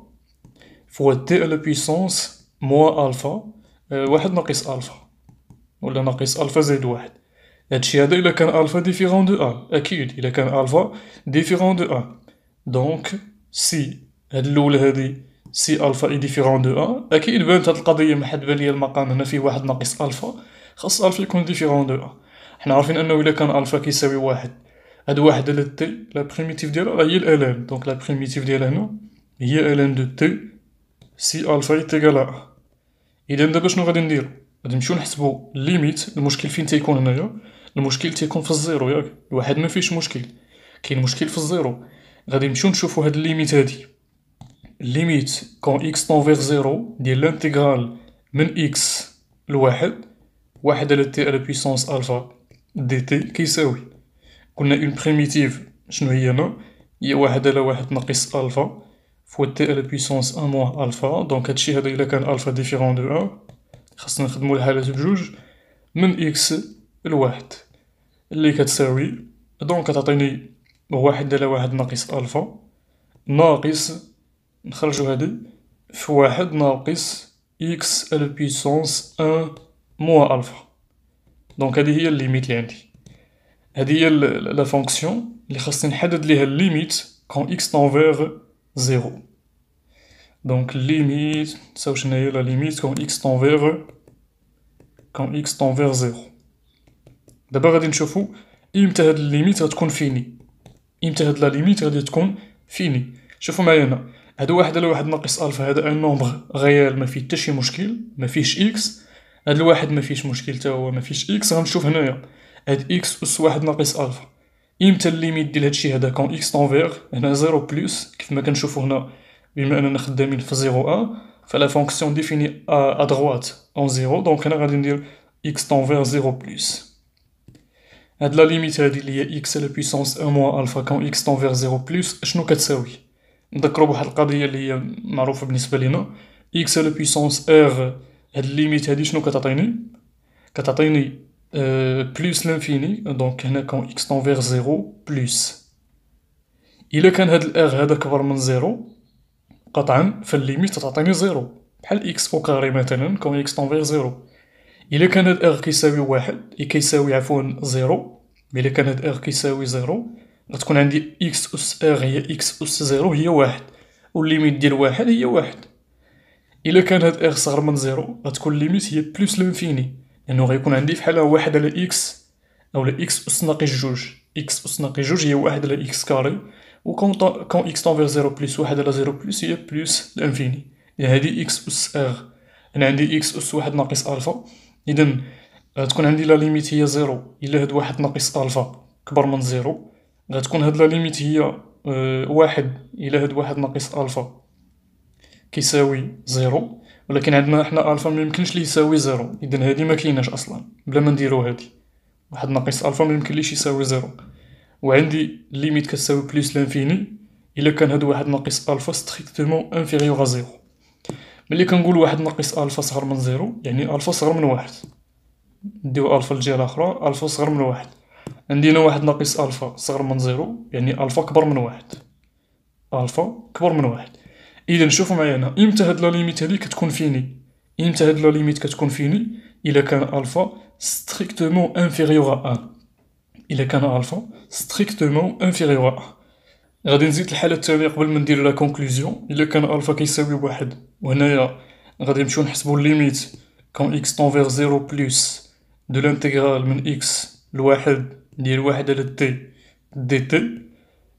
فوا تي على بويسونس موا الفا واحد ناقص الفا ولا ناقص الفا زائد واحد هادشي هذا الا كان الفا ديفيرون دو ان اكيد الا كان الفا ديفيرون دو ان دونك سي هاد الاولى هادي سي ألفا إي ديفيرون دو ان أكيد بانت هاد القضية ما حد بان ليا المقام هنا فيه واحد ناقص ألفا. خاص ألفا يكون différent de un حنا عارفين أنه إلا كان ألفا كيساوي واحد. هاد واحد على t la primitive ديالها هي ln donc la primitive ديالها هنا هي ln de t si alpha est égal à اذا دابا شنو غادي ندير غادي نمشيو نحسبو limite المشكل فين تيكون هنايا؟ المشكل تيكون في ال zéro ياك. الواحد ما فيش مشكل. كاين مشكل في ال zéro. غادي نمشيو نشوفو هاد ال limite هادي. ال limite quand x tend zéro ديال l'intégrale من x لواحد واحد على t à la puissance alpha dt كيساوي قلنا une primitive شنو هي هنا هي واحد على واحد ناقص alpha fois t à la puissance un moins alpha donc هادشي هذا إلا كان alpha différent de un خاصنا نخدمو الحالات بجوج. من x لواحد اللي كتساوي donc كتعطيني واحد على واحد ناقص الفا ناقص نخرجو هادي في واحد ناقص اكس على بويسونس ان موان الفا دونك هادي هي الليميت اللي عندي هادي هي لا فونكسيون اللي خاصني نحدد ليها الليميت كون اكس تنفيغ زيرو دونك ليميت تساوي شناهي لا ليميت كون اكس تنفيغ كون اكس تنفيغ زيرو دابا غادي نشوفو امتى هاد الليميت غتكون فيني امتى هاد لا ليميت غادي تكون فيني شوفو معايا هنا هادو واحد على واحد ناقص الفا هذا un nombre réel ما فيه حتى شي مشكل ما فيهش x. هاد الواحد ما فيهش مشكل تا هو ما فيهش x. غنشوف هنايا هاد x أس واحد ناقص الفا إمتى ال limite ديال هادشي هذا quand x tend vers هنا zéro plus كيف ما كنشوفو هنا بما أننا خدامين في zéro ان ف la fonction définie à droite en zéro. donc هنا غادي ندير x tend vers zéro plus هاد la limite هادي اللي هي x à la puissance un moins alpha quand x tend vers zéro plus أشنو كتساوي؟ نذكرو بواحد القضية اللي هي معروفة بالنسبة لينا. x à la puissance r هاد ال limite هادي شنو كتعطيني؟ كتعطيني plus l'infini donc هنا quand x tend vers zéro plus إلا كان هاد الإغ هذا كبر من zéro قطعا فال limite تعطيني zéro. بحال x au carré مثلا quand x tend vers zéro. إلا كان هاد إغ كيساوي واحد كيساوي عفوا zéro. إلا كان هاد إغ كيساوي zéro غتكون عندي إكس أس إغ هي x أس zéro هي واحد و ال limite ديال واحد هي واحد. إلا كان هاد إغ صغر من zéro غتكون ال limite هي plus l'infini لأنو غيكون عندي فحال واحد على x أولا x أس ناقص جوج. x أس ناقص جوج هي واحد على x carré و quand x tend vers zéro plus واحد على zéro plus هي plus l'infini إذا هادي x أس إغ أنا عندي إكس أس واحد ناقص ألفا إذا غتكون عندي la limite هي zéro إلا هاد واحد ناقص ألفا كبر من zéro. غتكون هاد la limite هي واحد إلا هاد واحد ناقص ألفا كيساوي zéro. ولكن عندنا حنا ألفا ميمكنش ليه يساوي zéro. اذا هادي مكايناش أصلا بلا ما نديرو هادي. واحد ناقص ألفا ميمكنليش يساوي zéro. وعندي limite كتساوي plus l'infini. إلا كان هاد واحد ناقص alpha strictement inférieur zéro. ملي كنقول واحد ناقص ألفا صغر من zéro يعني ألفا صغر من واحد. نديو ألفا للجهة الأخرى ألفا صغر من واحد. عندي هنا واحد ناقص ألفا صغر من zéro يعني ألفا كبر من واحد. ألفا كبر من واحد. إذا شوفوا معايا هنا إمتى هاد la limite هادي كتكون finie؟ إمتى هاد la limite كتكون finie؟ إلا كان alpha strictement inférieur 1 إلا كان ألفا ستريكتومون انفيريور ا غادي نزيد الحالة الثانية قبل ما ندير لا كونكلوزيون إلا كان ألفا كيساوي واحد. وهنايا غادي نمشيو نحسبو الليميت كون إكس طون زيرو بلوس دو لانتيغرال من إكس لواحد ديال واحد على تي دي تي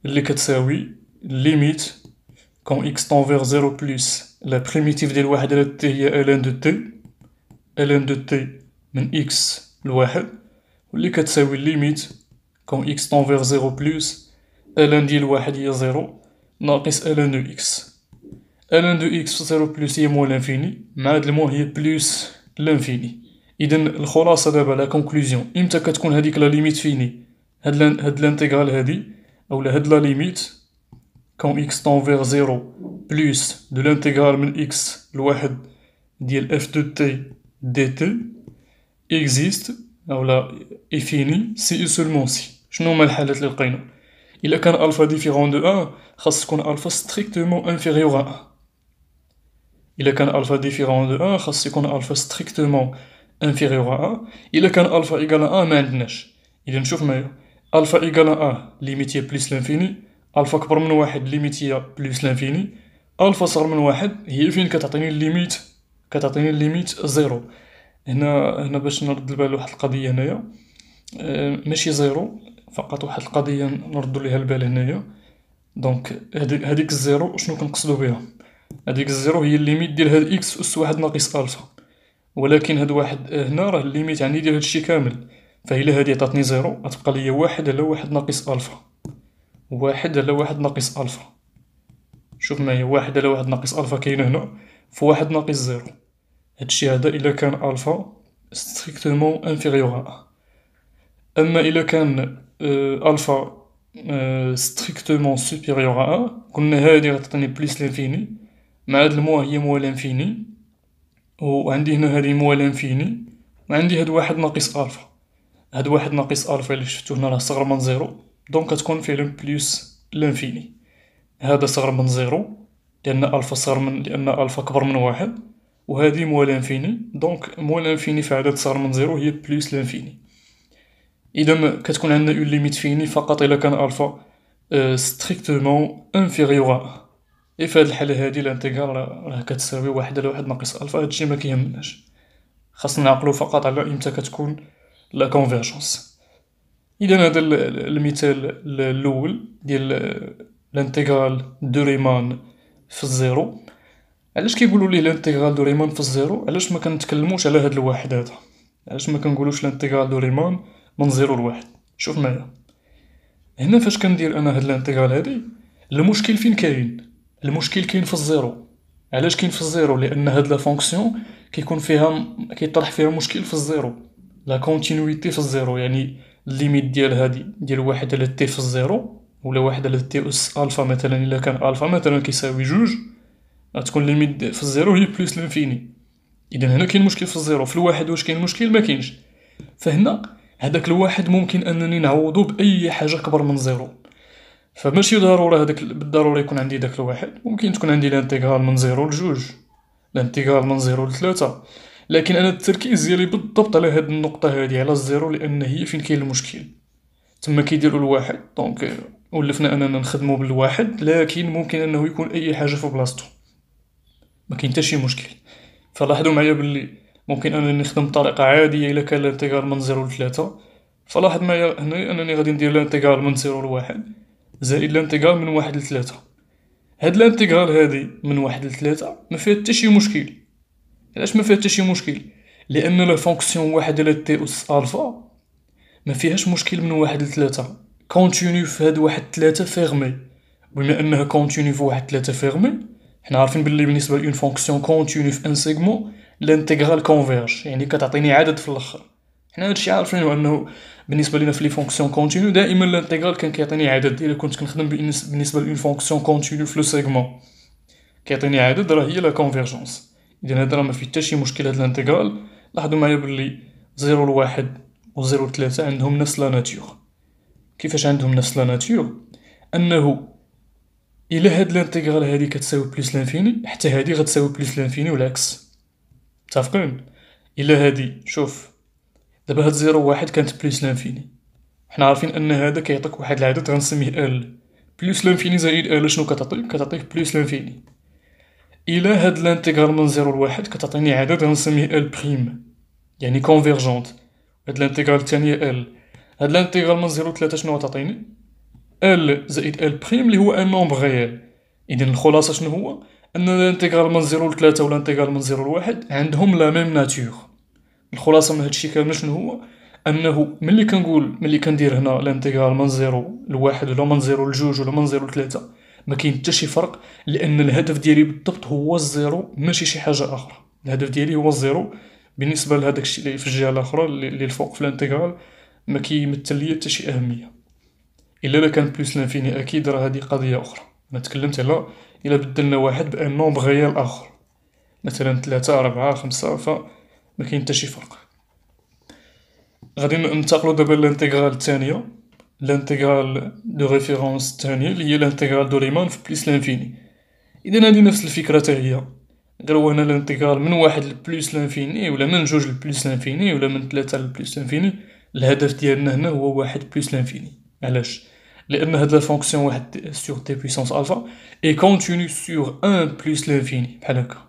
اللي كتساوي ليميت quand x tend vers 0 plus la primitive ديال واحد على t هي ln de t ln de t من x لواحد واللي كتساوي ليميت quand x tend vers 0 plus ln ديال واحد هي 0 ناقص ln de x ln de x 0 plus هي موال لانفيني مع هاد المو هي بلوس لانفيني اذا الخلاصة دابا لا كونكلوزيون إمتى كتكون هذيك لا ليميت فيني؟ هاد هاد لانتيغرال هادي أولا هاد لا ليميت quand x tend vers 0 plus de l'intégrale من x لواحد ديال de t dt existe أولا est fini si et seulement si شنو هما الحالات اللي لقينا؟ إلا كان alpha différent de 1 خاص تكون alpha strictement inférieur à 1 إلا كان alpha différent de 1 خاص يكون alpha strictement inférieur à 1 إلا كان alpha égal 1 ما عندناش إذا نشوف معايا alpha égal 1 limite هي plus l'infini الفا كبر من واحد limite هي plus l'infini alpha صغر من واحد هي فين كتعطيني ال limite كتعطيني ال limite zéro هنا هنا باش نرد البال واحد القضية هنايا ماشي zéro فقط واحد القضية نردو ليها البال هنايا donc هاديك ال zéro شنو كنقصدو بها هاديك ال zéro هي ال limite ديال هاد x اس واحد ناقص الفا ولكن هاد واحد هنا راه ال limite يعني ديال هادشي كامل. فإلا هادي عطاتني zéro غتبقى ليا واحد على واحد ناقص ألفا. واحد على واحد ناقص ألفا. شوف معايا واحد على واحد ناقص ألفا كاين هنا في واحد ناقص zéro. هادشي هذا إلا كان alpha strictement inférieur أما إلا كان alpha strictement supérieur à قلنا هادي غتعطيني plus l'infini مع هاد الموا هي moins l'infini وعندي هنا هادي moins l'infini وعندي هاد واحد ناقص ألفا. هاد واحد ناقص ألفا اللي شفتو هنا راه صغر من zéro donc كتكون فعلا plus l'infini هذا صغر من zéro لأن ألفا صغر من لأن ألفا كبر من واحد وهذه moins l'infini donc moins l'infini في عدد صغر من zéro هي plus l'infini إذا كتكون عندنا une limite finie فقط إلا كان alpha strictement inférieur اي في هاد الحالة هادي l'intégrale راه كتساوي واحد على واحد ناقص ألفا هادشي مكيهمناش خاصنا نعقلو فقط على إمتى كتكون la convergence إذا هذا المثال الأول ديال l'intégrale de Riemann في ال zéro. علاش كيقولوا ليه l'intégrale de Riemann في ال zéro؟ علاش ما كنتكلموش على هاد الواحد هذا؟ علاش ما كنقولوش l'intégrale de Riemann من zéro لواحد؟ شوف معايا. هنا فاش كندير أنا هاد l'intégrale هادي المشكل فين كاين؟ المشكل كاين في ال zéro. علاش كاين في ال zéro؟ لأن هاد la fonction كيكون فيها كيطرح فيها مشكل في ال zéro. la continuité في ال zéro يعني ال limite ديال هادي ديال واحد على t في ال zéro ولا واحد على t أس ألفا مثلا إلا كان ألفا مثلا كيساوي جوج غتكون ال limite في ال zéro هي plus l'infini إذا هنا كاين مشكل في ال zéro. في الواحد واش كاين مشكل؟ ما كاينش. فهنا هداك الواحد ممكن أنني نعوضو بأي حاجة كبر من zéro. فماشي ضروري هداك بالضرورة يكون عندي داك الواحد؟ ممكن تكون عندي l'intégrale من zéro لجوج. l'intégrale من zéro لتلاتة لكن أنا التركيز ديالي بالضبط على هاد النقطة هادي على ال zéro لأن هي فين كاين المشكل. تما كيديرو الواحد donc ولفنا أننا نخدمو بالواحد لكن ممكن أنه يكون أي حاجة في بلاصتو. مكاين حتى شي مشكل. فلاحظو معايا بلي ممكن أنني نخدم بطريقة عادية إلا كان l'intégrale من zéro لتلاتة فلاحظ معايا هنايا أنني غادي ندير l'intégrale من zéro لواحد. زائد l'intégrale من واحد لتلاتة هاد l'intégrale هادي من واحد لتلاتة مفيها حتى شي مشكل. علاش مفيها حتى شي مشكل؟ لأن la fonction واحد على t أس ألفا مفيهاش مشكل من واحد لتلاتة continue في هاد واحد تلاتة fermé بما أنها continue في واحد تلاتة fermé حنا عارفين بلي بالنسبة ل une fonction continue في un segment l'intégrale converge يعني كتعطيني عدد في الأخر. حنا هادشي عارفينو انه بالنسبة لينا في les fonctions continues دائما l'intégrale كان كيعطيني عدد الا كنت كنخدم بالنسبة ل une fonction continue في le segment كيعطيني عدد راه هي la convergence اذا هذا راه ما فيه حتى شي مشكل هاد l'intégrale لاحظوا معايا بلي zéro لواحد و zéro لتلاتة عندهم نفس la nature كيفاش عندهم نفس la nature انه الا هاد l'intégrale هادي كتساوي plus l'infini حتى هادي غتساوي plus l'infini والعكس متفقين الا هادي شوف دابا هاد zéro واحد كانت plus l'infini. حنا عارفين أن هذا كيعطيك واحد العدد غنسميه L plus l'infini زائد L شنو كتعطيك كتعطيك plus l'infini. الا هاد l'intégrale من zéro لواحد كتعطيني عدد غنسميه L prime يعني convergente هاد l'intégrale الثانية ال هاد l'intégrale من zéro لتلاتة شنو غتعطيني؟ L زائد L prime اللي هو un nombre réel اذا الخلاصة شنو هو؟ أن ال intégrale من zéro لتلاتة و ال intégrale من zéro لواحد عندهم la même nature الخلاصة من هادشي كامل شنو هو؟ أنه ملي كنقول ملي كندير هنا ال intégrale من zéro لواحد ولا من zéro لجوج ولا من zéro لتلاتة ما كاين حتى شي فرق لأن الهدف ديالي بالضبط هو ال zéro ماشي شي حاجة آخرى. الهدف ديالي هو ال zéro. بالنسبة لهداك الشيء اللي في الجهة الأخرى اللي الفوق في ال intégrale ما كيمثل ليا حتى شي أهمية. إلا لا كان plus l'infini أكيد راه هادي قضية أخرى. أنا تكلمت على إلا بدلنا واحد ب un nombre آخر. مثلا تلاتة ربعة خمسة ف ما كاين حتى شي فرق. غادي ننتقلو دابا لل intégrale الثانية l'intégrale de référence الثانية اللي هي l'intégrale de Riemann في plus l'infini اذا هادي نفس الفكرة حتى هي. غير هنا l'intégrale من واحد ل plus l'infini ولا من جوج ل plus l'infini ولا من تلاتة ل plus l'infini الهدف ديالنا هنا هو واحد plus l'infini علاش؟ لأن هاد la fonction واحد sur t puissance alpha est continue sur un plus l'infini بحال هكا.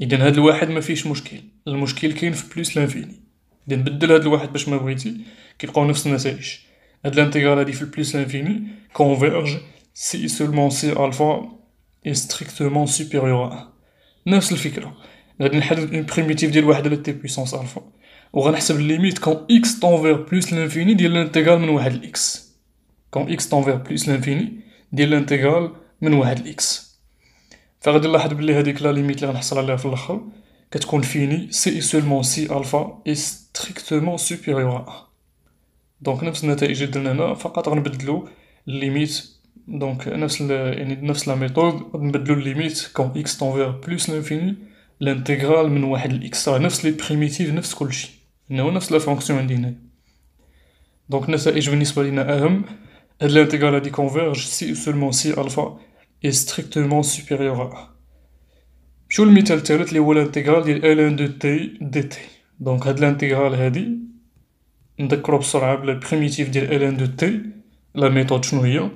اذا هاد الواحد ما فيهش مشكل. المشكل كاين في plus l'infini. اذا نبدل هاد الواحد باش ما بغيتي كيبقاو نفس النتائج. هاد l'intégrale هادي في ال plus l'infini converge si seulement si alpha est strictement supérieur à نفس الفكرة. غادي نحدد une primitive ديال واحد على t puissance alpha وغنحسب ال limite quand x tend plus l'infini ديال ال intégrale من واحد ل x quand x tend plus l'infini ديال ال intégrale من واحد ل x فغادي نلاحظ بلي هاديك la limite اللي غنحصل عليها في الأخر. كتكون finie si seulement si alpha est strictement supérieur à donc نفس النتائج اللي درنا هنا. فقط غنبدلو ال limite donc نفس يعني نفس la méthode نبدلو ال limite quand x tend plus l'infini ال intégrale من واحد ل x راه نفس les primitives نفس كلشي. انه نفس la fonction عندي هنا donc النتائج بالنسبة لينا أهم. هاد ال intégrale هادي converge si seulement si alpha اي ستريكتومون سوبيريور ا شو المثال الثالث اللي هو الانتيغرال ديال ال ان دو تي دي تي دونك هاد الانتيغرال هادي نذكرو بسرعة بلا بريميتيف ديال ال ان دو تي لا ميثود شنو هي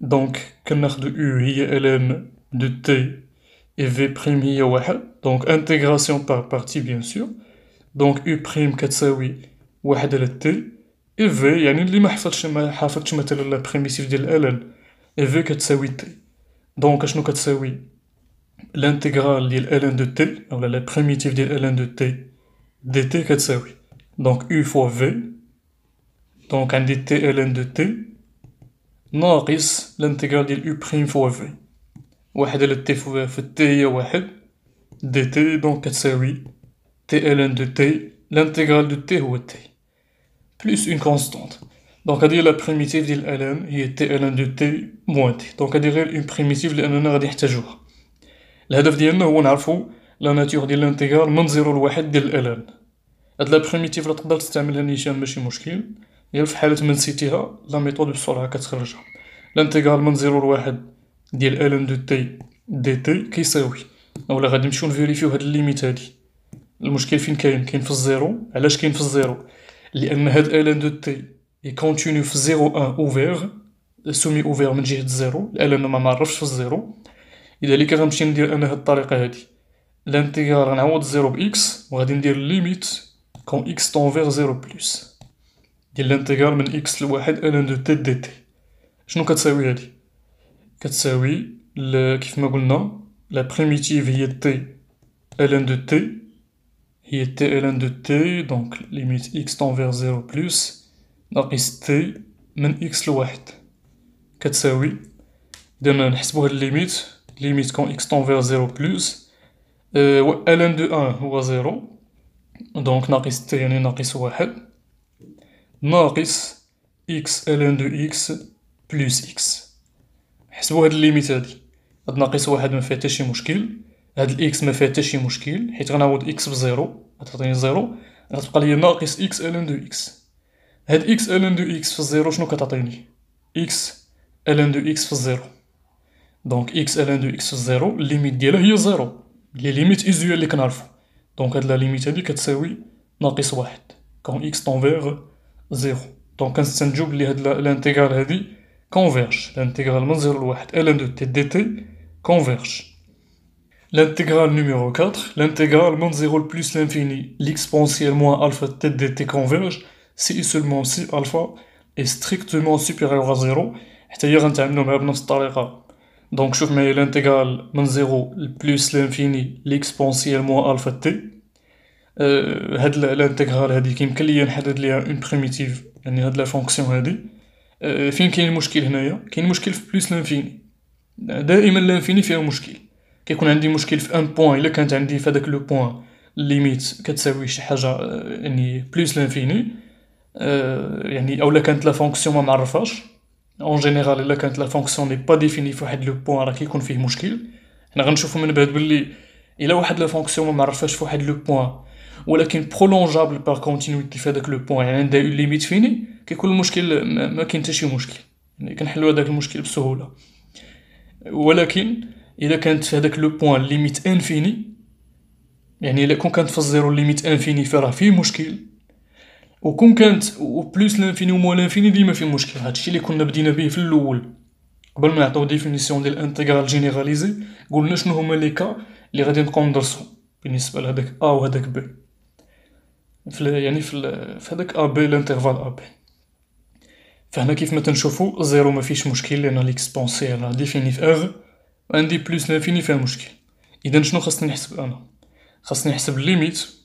دونك كناخدو او هي ال ان دو تي اي في بريم هي واحد دونك انتيغراسيون بار بارتي بيان سور دونك او بريم كتساوي واحد على تي اي في يعني اللي ما حفظتش ما حافظتش مثلا لا بريميتيف ديال ال ان اي في كتساوي تي دونك اشنو كتساوي l'intégral ديال ln de t اولا لا بريميتيف ديال ln de t dt كتساوي دونك u فوا v دونك عندي t ln de t ناقص الانتيغرال ديال u بريم فوا v واحد على t في t هي واحد dt دونك كتساوي t ln de t الانتيغرال دو t هو t بلوس اون كونستانت دونك هادي لا بريميتيف ديال ln هي t ln de t moins t donc هادي غير une primitive لاننا غادي نحتاجوها الهدف ديالنا هو نعرفو la nature ديال ال intégrale من zéro لواحد ديال ال ln هاد la primitive راه تقدر تستعملها نيشان ماشي مشكل غير في حالة ما نسيتيها la méthode بسرعة كتخرجها ال intégrale من zéro لواحد ديال ln de t dt كيساوي اولا غادي نمشيو نفيريفيو هاد ال limite هادي المشكل فين كاين كاين في ال zéro علاش كاين في ال zéro لأن هاد ال ان دو تي يكونتينيو في زيرو ان اوفير سومي اوفير من جهة الزيرو ال ان ما معرفش في الزيرو لذلك غنمشي ندير انا هاد الطريقة هادي الانتيغرال غنعوض الزيرو بإكس وغادي ندير ليميت كون إكس طون فيغ زيرو بلوس ديال الانتيغرال من إكس لواحد ال ان دو تي دي تي شنو كتساوي هادي كتساوي كيف ما قلنا لا بريميتيف هي تي ال ان دو تي هي تي ال ان دو تي دونك ليميت إكس طون فيغ زيرو بلوس ناقص t من x لواحد. كتساوي إذا نحسبو هاد ال limite limite quand x tend vers zéro plus ln de un هو zéro donc ناقص t يعني ناقص واحد ناقص x ln de x plus x حسبو هاد ال limite هادي هاد ناقص واحد ما فيها حتى شي مشكل هاد ال x ما فيها حتى شي مشكل حيت غنعوض x ب zéro غتعطيني zéro غتبقى ليا ناقص x ln de x هاد إكس ان دو إكس في الزيرو شنو كتعطيني إكس ان دو إكس في الزيرو دونك إكس ان دو إكس في الزيرو الليميت ديالها هي زيرو لي ليميت ايزويال لي كنعرفو دونك هاد لا ليميت هادي كتساوي ناقص واحد كون إكس طونفيغ زيرو دونك كنستنتجو بلي هاد الانتيغرال هادي كونفيرج الانتيغرال من زيرو لواحد ال ان دو تي دي تي كونفيرج L'intégral numéro 4, l'intégrale من 0 plus l'infini, l'exponentielle moins alpha t dt converge et seulement si alpha est strictement supérieur à 0 حتى هي غنتعاملو معاها بنفس الطريقة donc شوف معايا ال intégrale من zéro plus l'infini l'exponentielle moins alpha t هاد ال intégrale هادي كيمكن ليا نحدد ليها une primitive يعني هاد la fonction هادي فين كاين المشكل هنايا كاين مشكل في plus l'infini دائما l'infini فيها مشكل كيكون عندي مشكل في un point الا كانت عندي في هداك le point limite كتساوي شي حاجة يعني plus l'infini يعني اولا كانت la fonction ما معرفاش en général الا كانت la fonction n'est pas définie فواحد le point راه كيكون فيه مشكل. حنا غنشوفو من بعد بلي إلا واحد la fonction ما معرفاش فواحد le point ولكن prolongeable par continuité في هداك le point يعني عندها une limite finie كيكون المشكل ما كاين حتى شي مشكل. يعني كنحلو هداك المشكل بسهولة. ولكن إلا كانت في هداك le point limite infinie يعني إلا كون كانت في ال zéro limite infinie فراه فيه مشكل. وكون كانت plus l'infini و moins l'infini ديما فيه مشكل هادشي اللي كنا بدينا به في الأول قبل ما نعطيو définition ديال ال intégrale généralisée قلنا شنو هما les cas اللي غادي نبقاو ندرسو بالنسبة لهداك a وهداك b في يعني في, في هداك a b ال intervalle a b فهنا كيف ما تنشوفو zéro ما فيش مشكل لأن l'exponentielle définie في R عندي plus l'infini فيها مشكل اذا شنو خاصني نحسب أنا خاصني نحسب ال limite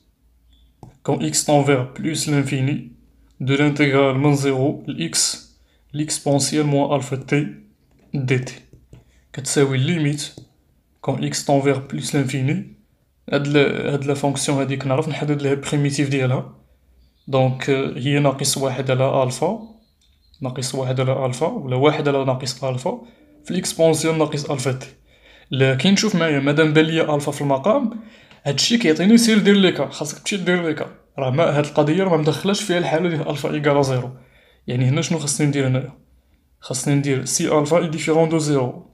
quand x tend vers plus l'infini de l'intégrale من 0 x l'exponentielle moins alpha t dt كتساوي ال limite quand x tend vers plus l'infini هاد هاد la fonction هاديك نعرف نحدد لها primitive ديالها donc هي ناقص واحد على الفا ناقص واحد على الفا ولا واحد على ناقص الفا في ال exponentielle ناقص alpha t لكن شوف معايا مادام بان ليا الفا في المقام هادشي كيعطيني سير دير les cas خاصك تمشي دير les cas راه ما هاد القضية ما مدخلاش فيها الحالة ديال alpha égal zéro. يعني هنا شنو خاصني ندير هنايا؟ خاصني ندير si alpha est différent de zéro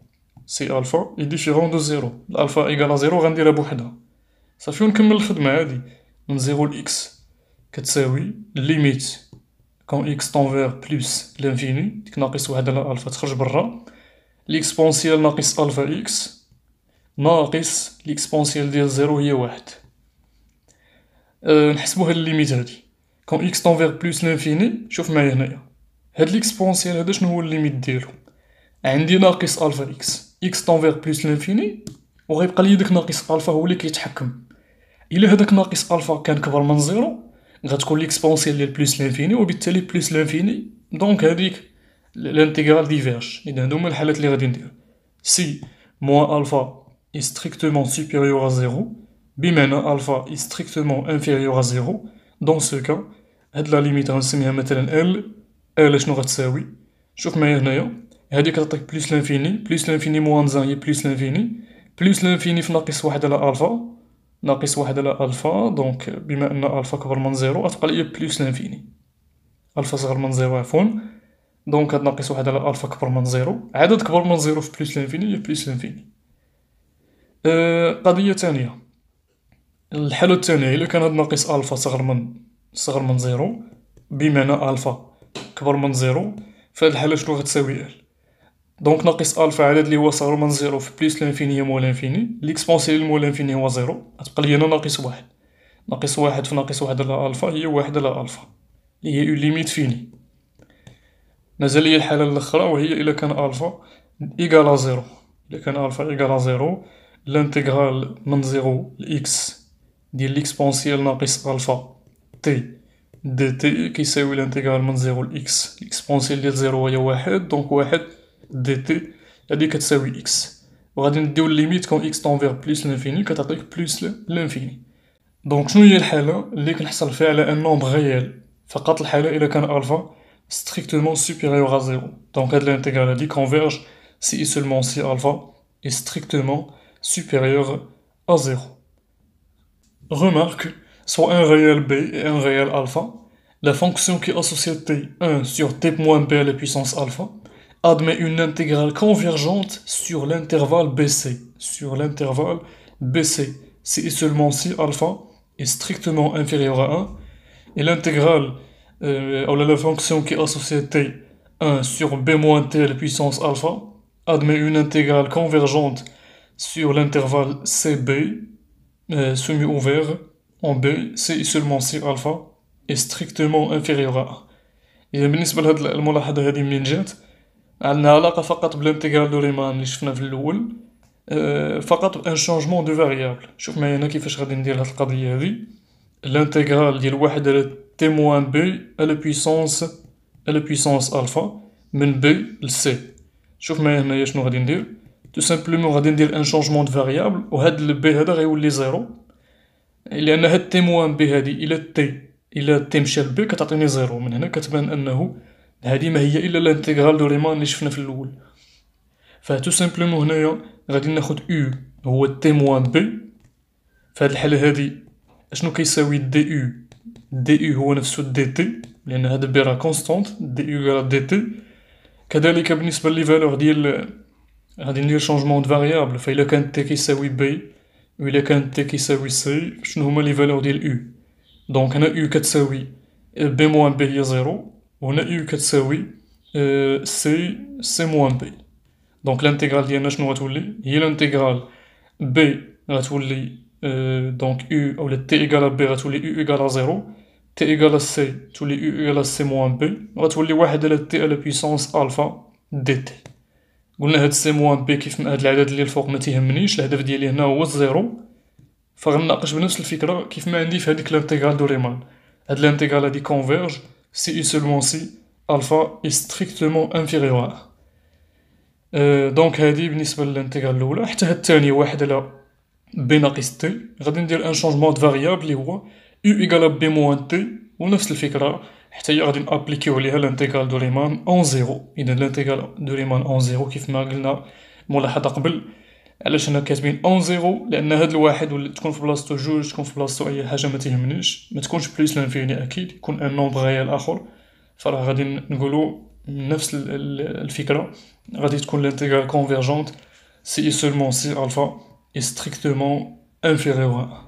si alpha est différent de zéro alpha égal zéro غنديرها بوحدها. صافي ونكمل الخدمة هادي. من zéro ل x كتساوي limite quand x tend vers plus l'infini ديك ناقص واحد على ألفا تخرج برا. l'exponentielle ناقص alpha x ناقص l'exponentielle ديال zéro هي واحد. أه نحسبو هاد ال limite هادي. quand x tend vers plus l'infini شوف معايا هنايا. هاد l'exponentielle هادا شنو هو ال limite ديالو؟ عندي ناقص alpha x x tend vers plus l'infini وغيبقى لي داك ناقص الفا هو اللي كيتحكم. إلا هداك ناقص الفا كان كبر من zéro غتكون l'exponentielle ديال plus l'infini وبالتالي plus l'infini donc هاديك ال intégrale diverge إذا هادو هما الحالات اللي غادي ندير. si moins alpha est strictement supérieur à 0, بمعنى alpha est strictement inférieur à 0, dans ce cas, هاد la limite غنسميها مثلا L L شنو غتساوي شوف معايا هنايا هادي كتعطيك plus l'infini plus l'infini moins un هي plus l'infini plus l'infini في ناقص واحد على الفا ناقص واحد على alpha donc بما أن ألفا كبر من zéro غتبقى ليا plus l'infini alpha صغر من zéro عفوا donc هاد ناقص واحد على ألفا كبر من zéro عدد كبر من zéro في plus l'infini هي plus l'infini أه قضية تانية الحالة التانية إلا كان هاد ناقص ألفا صغر من صغر من zéro بمعنى ألفا كبر من zéro في هاد الحالة شنو غتساوي L؟ donc ناقص ألفا عدد لي هو صغر من زيرو في plus l'infini moins l'infini l'exponentielle moins l'infini هو zéro. غتبقى لي هنا ناقص واحد. ناقص واحد في ناقص واحد على ألفا هي واحد على ألفا. لي هي une limite finie. مازال ليا الحالة الأخرى وهي إلا كان ألفا إيكالا زيرو. إلا كان ألفا إيكالا زيرو لانتيغرال من زيرو لإكس ديال ليكسبونسيال ناقص ألفا تي دي تي كيساوي الانتيغرال من زيرو لإكس لإكسبونسيال ديال زيرو هي واحد دونك واحد دي تي هادي كتساوي إكس وغادي نديو الليميت كون إكس طونفيغ بلوس لانفيني كتعطيك بلوس لانفيني دونك شنو هي الحالة اللي كنحصل فيها على ان نومبر غيال فقط الحالة إلا كان ألفا ستريكتومون سوبيريور ا زيرو دونك هاد الانتيغرال هادي كونفيرج سي اي سولمون سي ألفا est strictement supérieur à 0. Remarque, soit un réel b et un réel alpha, la fonction qui associe t 1 sur t moins b à la puissance alpha admet une intégrale convergente sur l'intervalle bc. Sur l'intervalle bc, si et seulement si alpha est strictement inférieur à 1, et l'intégrale, euh, la fonction qui associe t 1 sur b moins t à la puissance alpha admet une intégrale convergente sur l'intervalle cb euh, semi-ouvert en B سي سولمون سي ألفا إي ستريكتومون انفيريور أ إذا بالنسبة لهاد الملاحظة هادي منين جات عندنا علاقة فقط بلانتيغرال دو ريمان لي شفنا في الأول أه فقط بأن شونجمون دو فاريابل شوف معايا هنا كيفاش غادي ندير هاد القضية هادي لانتيغرال ديال واحد على تي موان بي على بويسونس على بويسونس ألفا من بي لسي شوف معايا هنايا شنو غادي ندير تو سامبلومون غادي ندير un changement de variable وهاد ال b هذا غيولي zéro لأن هاد t moins b هادي إلى t إلى t مشى ل b كتعطيني zéro من هنا كتبان أنه هادي ما هي إلا l'intégrale de Riemann اللي شفنا في الأول. فتو سامبلومون هنايا غادي ناخد أو هو تي موان بي فهاد الحالة هادي أشنو كيساوي دي أو دي أو هو نفسه دي تي لأن هاد بي راه كونستونت دي أو دي تي كذلك بالنسبة لي فالور ديال غادي ندير شونجمون دو فاريابل فإلا كانت تي كيساوي بي وإلا كانت تي كيساوي سي شنو هما لي فالور ديال يو دونك هنا يو كتساوي بي موان بي هي زيرو وهنا يو كتساوي سي سي موان بي دونك لانتيغرال ديالنا شنو غتولي هي لانتيغرال بي غتولي دونك يو اولا تي ايكال بي غتولي يو ايكال زيرو تي ايكال سي تولي يو ايكال سي موان بي غتولي واحد على تي على بيسونس الفا دي تي قلنا هاد سي موان بي كيف هاد العدد اللي الفوق ما تيهمنيش الهدف ديالي هنا هو الزيرو. فغنناقش بنفس الفكرة كيف ما عندي في هاديك لانتيغال دو ريمان. هاد l'intégrale هادي converge si et seulement si alpha est strictement inférieur أه donc هادي بالنسبة ل l'intégrale الأولى. حتى هاد الثانية واحد على b ناقص t غادي ندير un changement de variable اللي هو u égale b moins t ونفس الفكرة. حتى هي غادي نابليكيو عليها l'intégrale de Riemann en zéro اذا l'intégrale de Riemann en zéro كيف ما قلنا ملاحظة قبل علاش هنا كاتبين en zéro لأن هاد الواحد ولا تكون في بلاصتو جوج تكون في بلاصتو أي حاجة ما تهمنيش. ما تكونش plus l'infini أكيد يكون un nombre réel آخر. فراه غادي نقولو نفس الفكرة. غادي تكون l'intégrale convergente si seulement si alpha inférieur à 1.